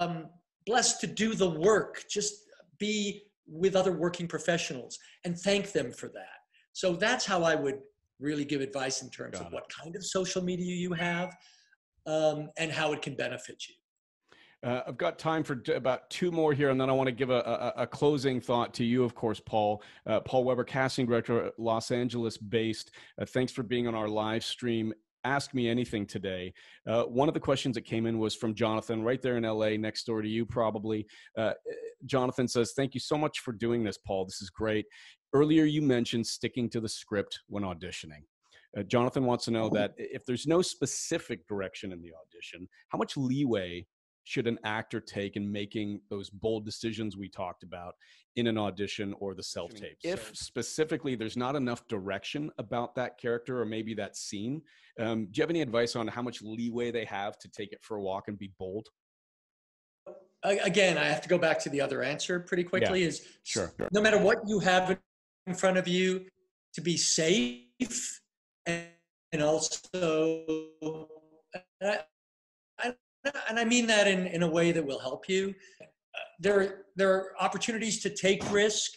um, blessed to do the work, just be with other working professionals and thank them for that. So that's how I would really give advice in terms Got of it. what kind of social media you have um, and how it can benefit you. Uh, I've got time for t- about two more here, and then I want to give a, a, a, closing thought to you, of course, Paul. Uh, Paul Weber, casting director, Los Angeles based. Uh, thanks for being on our live stream. Ask me anything today. Uh, one of the questions that came in was from Jonathan, right there in LA, next door to you, probably. Uh, Jonathan says, Thank you so much for doing this, Paul. This is great. Earlier, you mentioned sticking to the script when auditioning. Uh, Jonathan wants to know oh. that if there's no specific direction in the audition, how much leeway should an actor take in making those bold decisions we talked about in an audition or the self tape? If specifically there's not enough direction about that character or maybe that scene, um, do you have any advice on how much leeway they have to take it for a walk and be bold? Again, I have to go back to the other answer pretty quickly. Yeah, is sure. No matter what you have in front of you, to be safe and, and also and I mean that in, in a way that will help you. There, there are opportunities to take risk,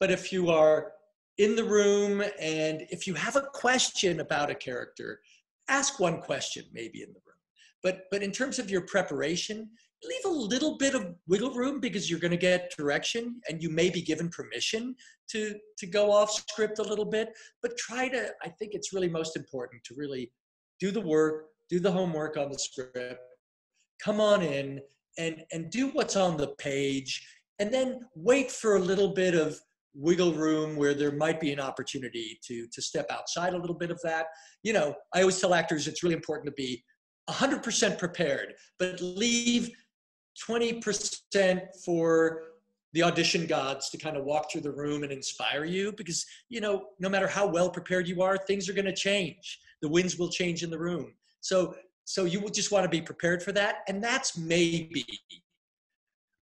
but if you are in the room and if you have a question about a character, ask one question maybe in the room. But, but in terms of your preparation, leave a little bit of wiggle room because you're going to get direction and you may be given permission to, to go off script a little bit. But try to, I think it's really most important to really do the work, do the homework on the script, come on in and and do what's on the page and then wait for a little bit of wiggle room where there might be an opportunity to to step outside a little bit of that you know i always tell actors it's really important to be 100% prepared but leave 20% for the audition gods to kind of walk through the room and inspire you because you know no matter how well prepared you are things are going to change the winds will change in the room so so you would just want to be prepared for that. And that's maybe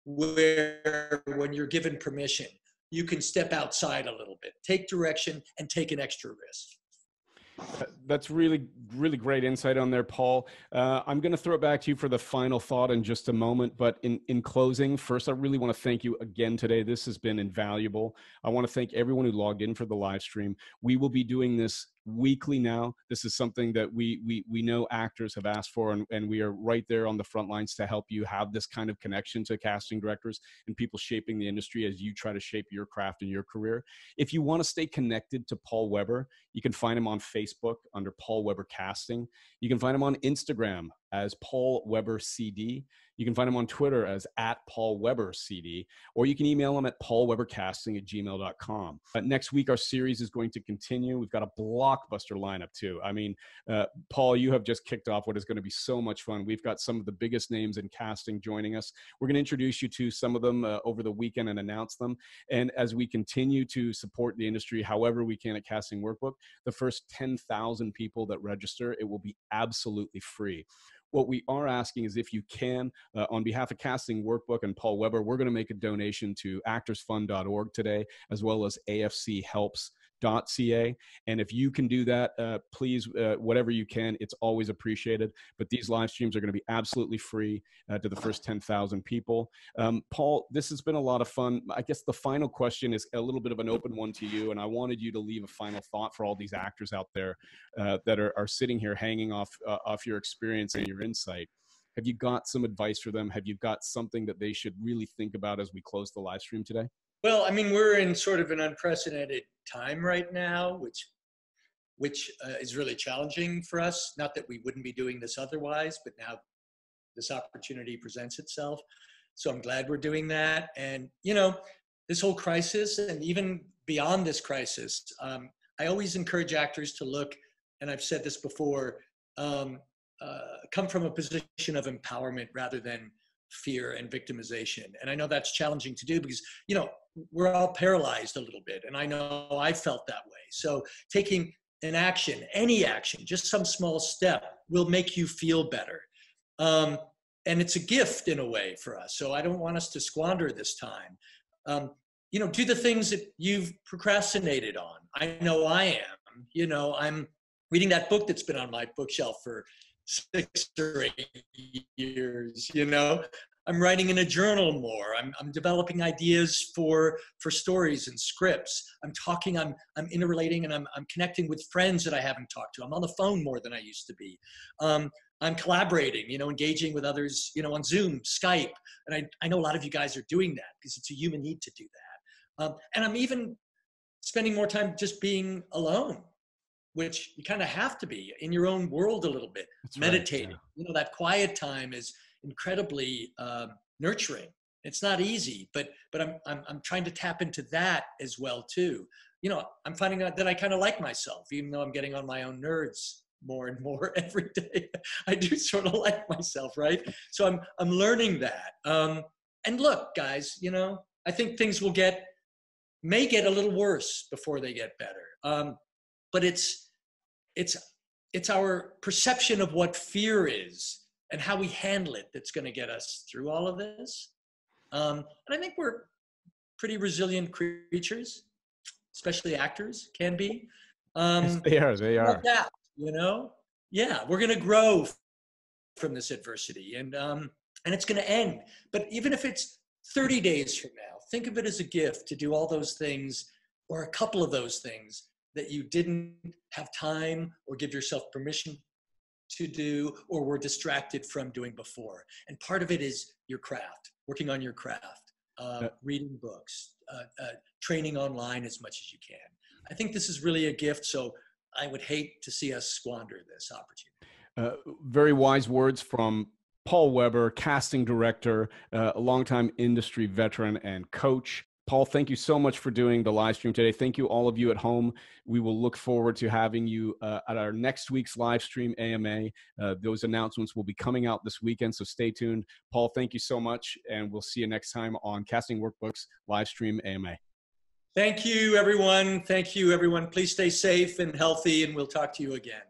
where, when you're given permission, you can step outside a little bit, take direction, and take an extra risk. That's really, really great insight on there, Paul. Uh, I'm going to throw it back to you for the final thought in just a moment. But in, in closing, first, I really want to thank you again today. This has been invaluable. I want to thank everyone who logged in for the live stream. We will be doing this weekly now. This is something that we we we know actors have asked for, and, and we are right there on the front lines to help you have this kind of connection to casting directors and people shaping the industry as you try to shape your craft and your career. If you want to stay connected to Paul Weber, you can find him on Facebook under Paul Weber Casting. You can find him on Instagram as Paul Weber CD. You can find him on Twitter as at Paul Weber CD, or you can email him at paulwebercasting at gmail.com. Uh, next week, our series is going to continue. We've got a blockbuster lineup, too. I mean, uh, Paul, you have just kicked off what is going to be so much fun. We've got some of the biggest names in casting joining us. We're going to introduce you to some of them uh, over the weekend and announce them. And as we continue to support the industry however we can at Casting Workbook, the first 10,000 people that register, it will be absolutely free. What we are asking is if you can, uh, on behalf of Casting Workbook and Paul Weber, we're going to make a donation to actorsfund.org today, as well as AFC Helps ca and if you can do that uh, please uh, whatever you can it's always appreciated. But these live streams are going to be absolutely free uh, to the first 10000 people. Um, paul this has been a lot of fun. I guess the final question is a little bit of an open one to you and i wanted you to leave a final thought for all these actors out there uh, that are, are sitting here hanging off uh, off your experience and your insight. Have you got some advice for them? Have you got something that they should really think about as we close the live stream today well, I mean, we're in sort of an unprecedented time right now, which which uh, is really challenging for us. Not that we wouldn't be doing this otherwise, but now this opportunity presents itself. So I'm glad we're doing that. And you know, this whole crisis, and even beyond this crisis, um, I always encourage actors to look, and I've said this before, um, uh, come from a position of empowerment rather than fear and victimization. And I know that's challenging to do because, you know, we're all paralyzed a little bit. And I know I felt that way. So taking an action, any action, just some small step will make you feel better. Um, and it's a gift in a way for us. So I don't want us to squander this time. Um, you know, do the things that you've procrastinated on. I know I am. You know, I'm reading that book that's been on my bookshelf for six or eight years. You know, I'm writing in a journal more. I'm, I'm developing ideas for for stories and scripts. I'm talking. I'm I'm interrelating and I'm I'm connecting with friends that I haven't talked to. I'm on the phone more than I used to be. Um, I'm collaborating, you know, engaging with others, you know, on Zoom, Skype. And I, I know a lot of you guys are doing that because it's a human need to do that. Um, and I'm even spending more time just being alone, which you kind of have to be in your own world a little bit, That's meditating. Right, yeah. You know, that quiet time is incredibly uh, nurturing. It's not easy, but but I'm, I'm I'm trying to tap into that as well too. You know, I'm finding out that I kind of like myself, even though I'm getting on my own nerds more and more every day. I do sort of like myself, right? So I'm I'm learning that. Um, and look, guys, you know, I think things will get may get a little worse before they get better. Um, but it's it's it's our perception of what fear is and how we handle it that's going to get us through all of this. Um, and I think we're pretty resilient creatures, especially actors can be. Um, yes, they are. They are. Adapt, you know yeah we're going to grow from this adversity and um and it's going to end but even if it's 30 days from now think of it as a gift to do all those things or a couple of those things that you didn't have time or give yourself permission to do or were distracted from doing before and part of it is your craft working on your craft uh, reading books uh, uh, training online as much as you can i think this is really a gift so I would hate to see us squander this opportunity. Uh, very wise words from Paul Weber, casting director, uh, a longtime industry veteran and coach. Paul, thank you so much for doing the live stream today. Thank you, all of you at home. We will look forward to having you uh, at our next week's live stream AMA. Uh, those announcements will be coming out this weekend, so stay tuned. Paul, thank you so much, and we'll see you next time on Casting Workbooks live stream AMA. Thank you, everyone. Thank you, everyone. Please stay safe and healthy, and we'll talk to you again.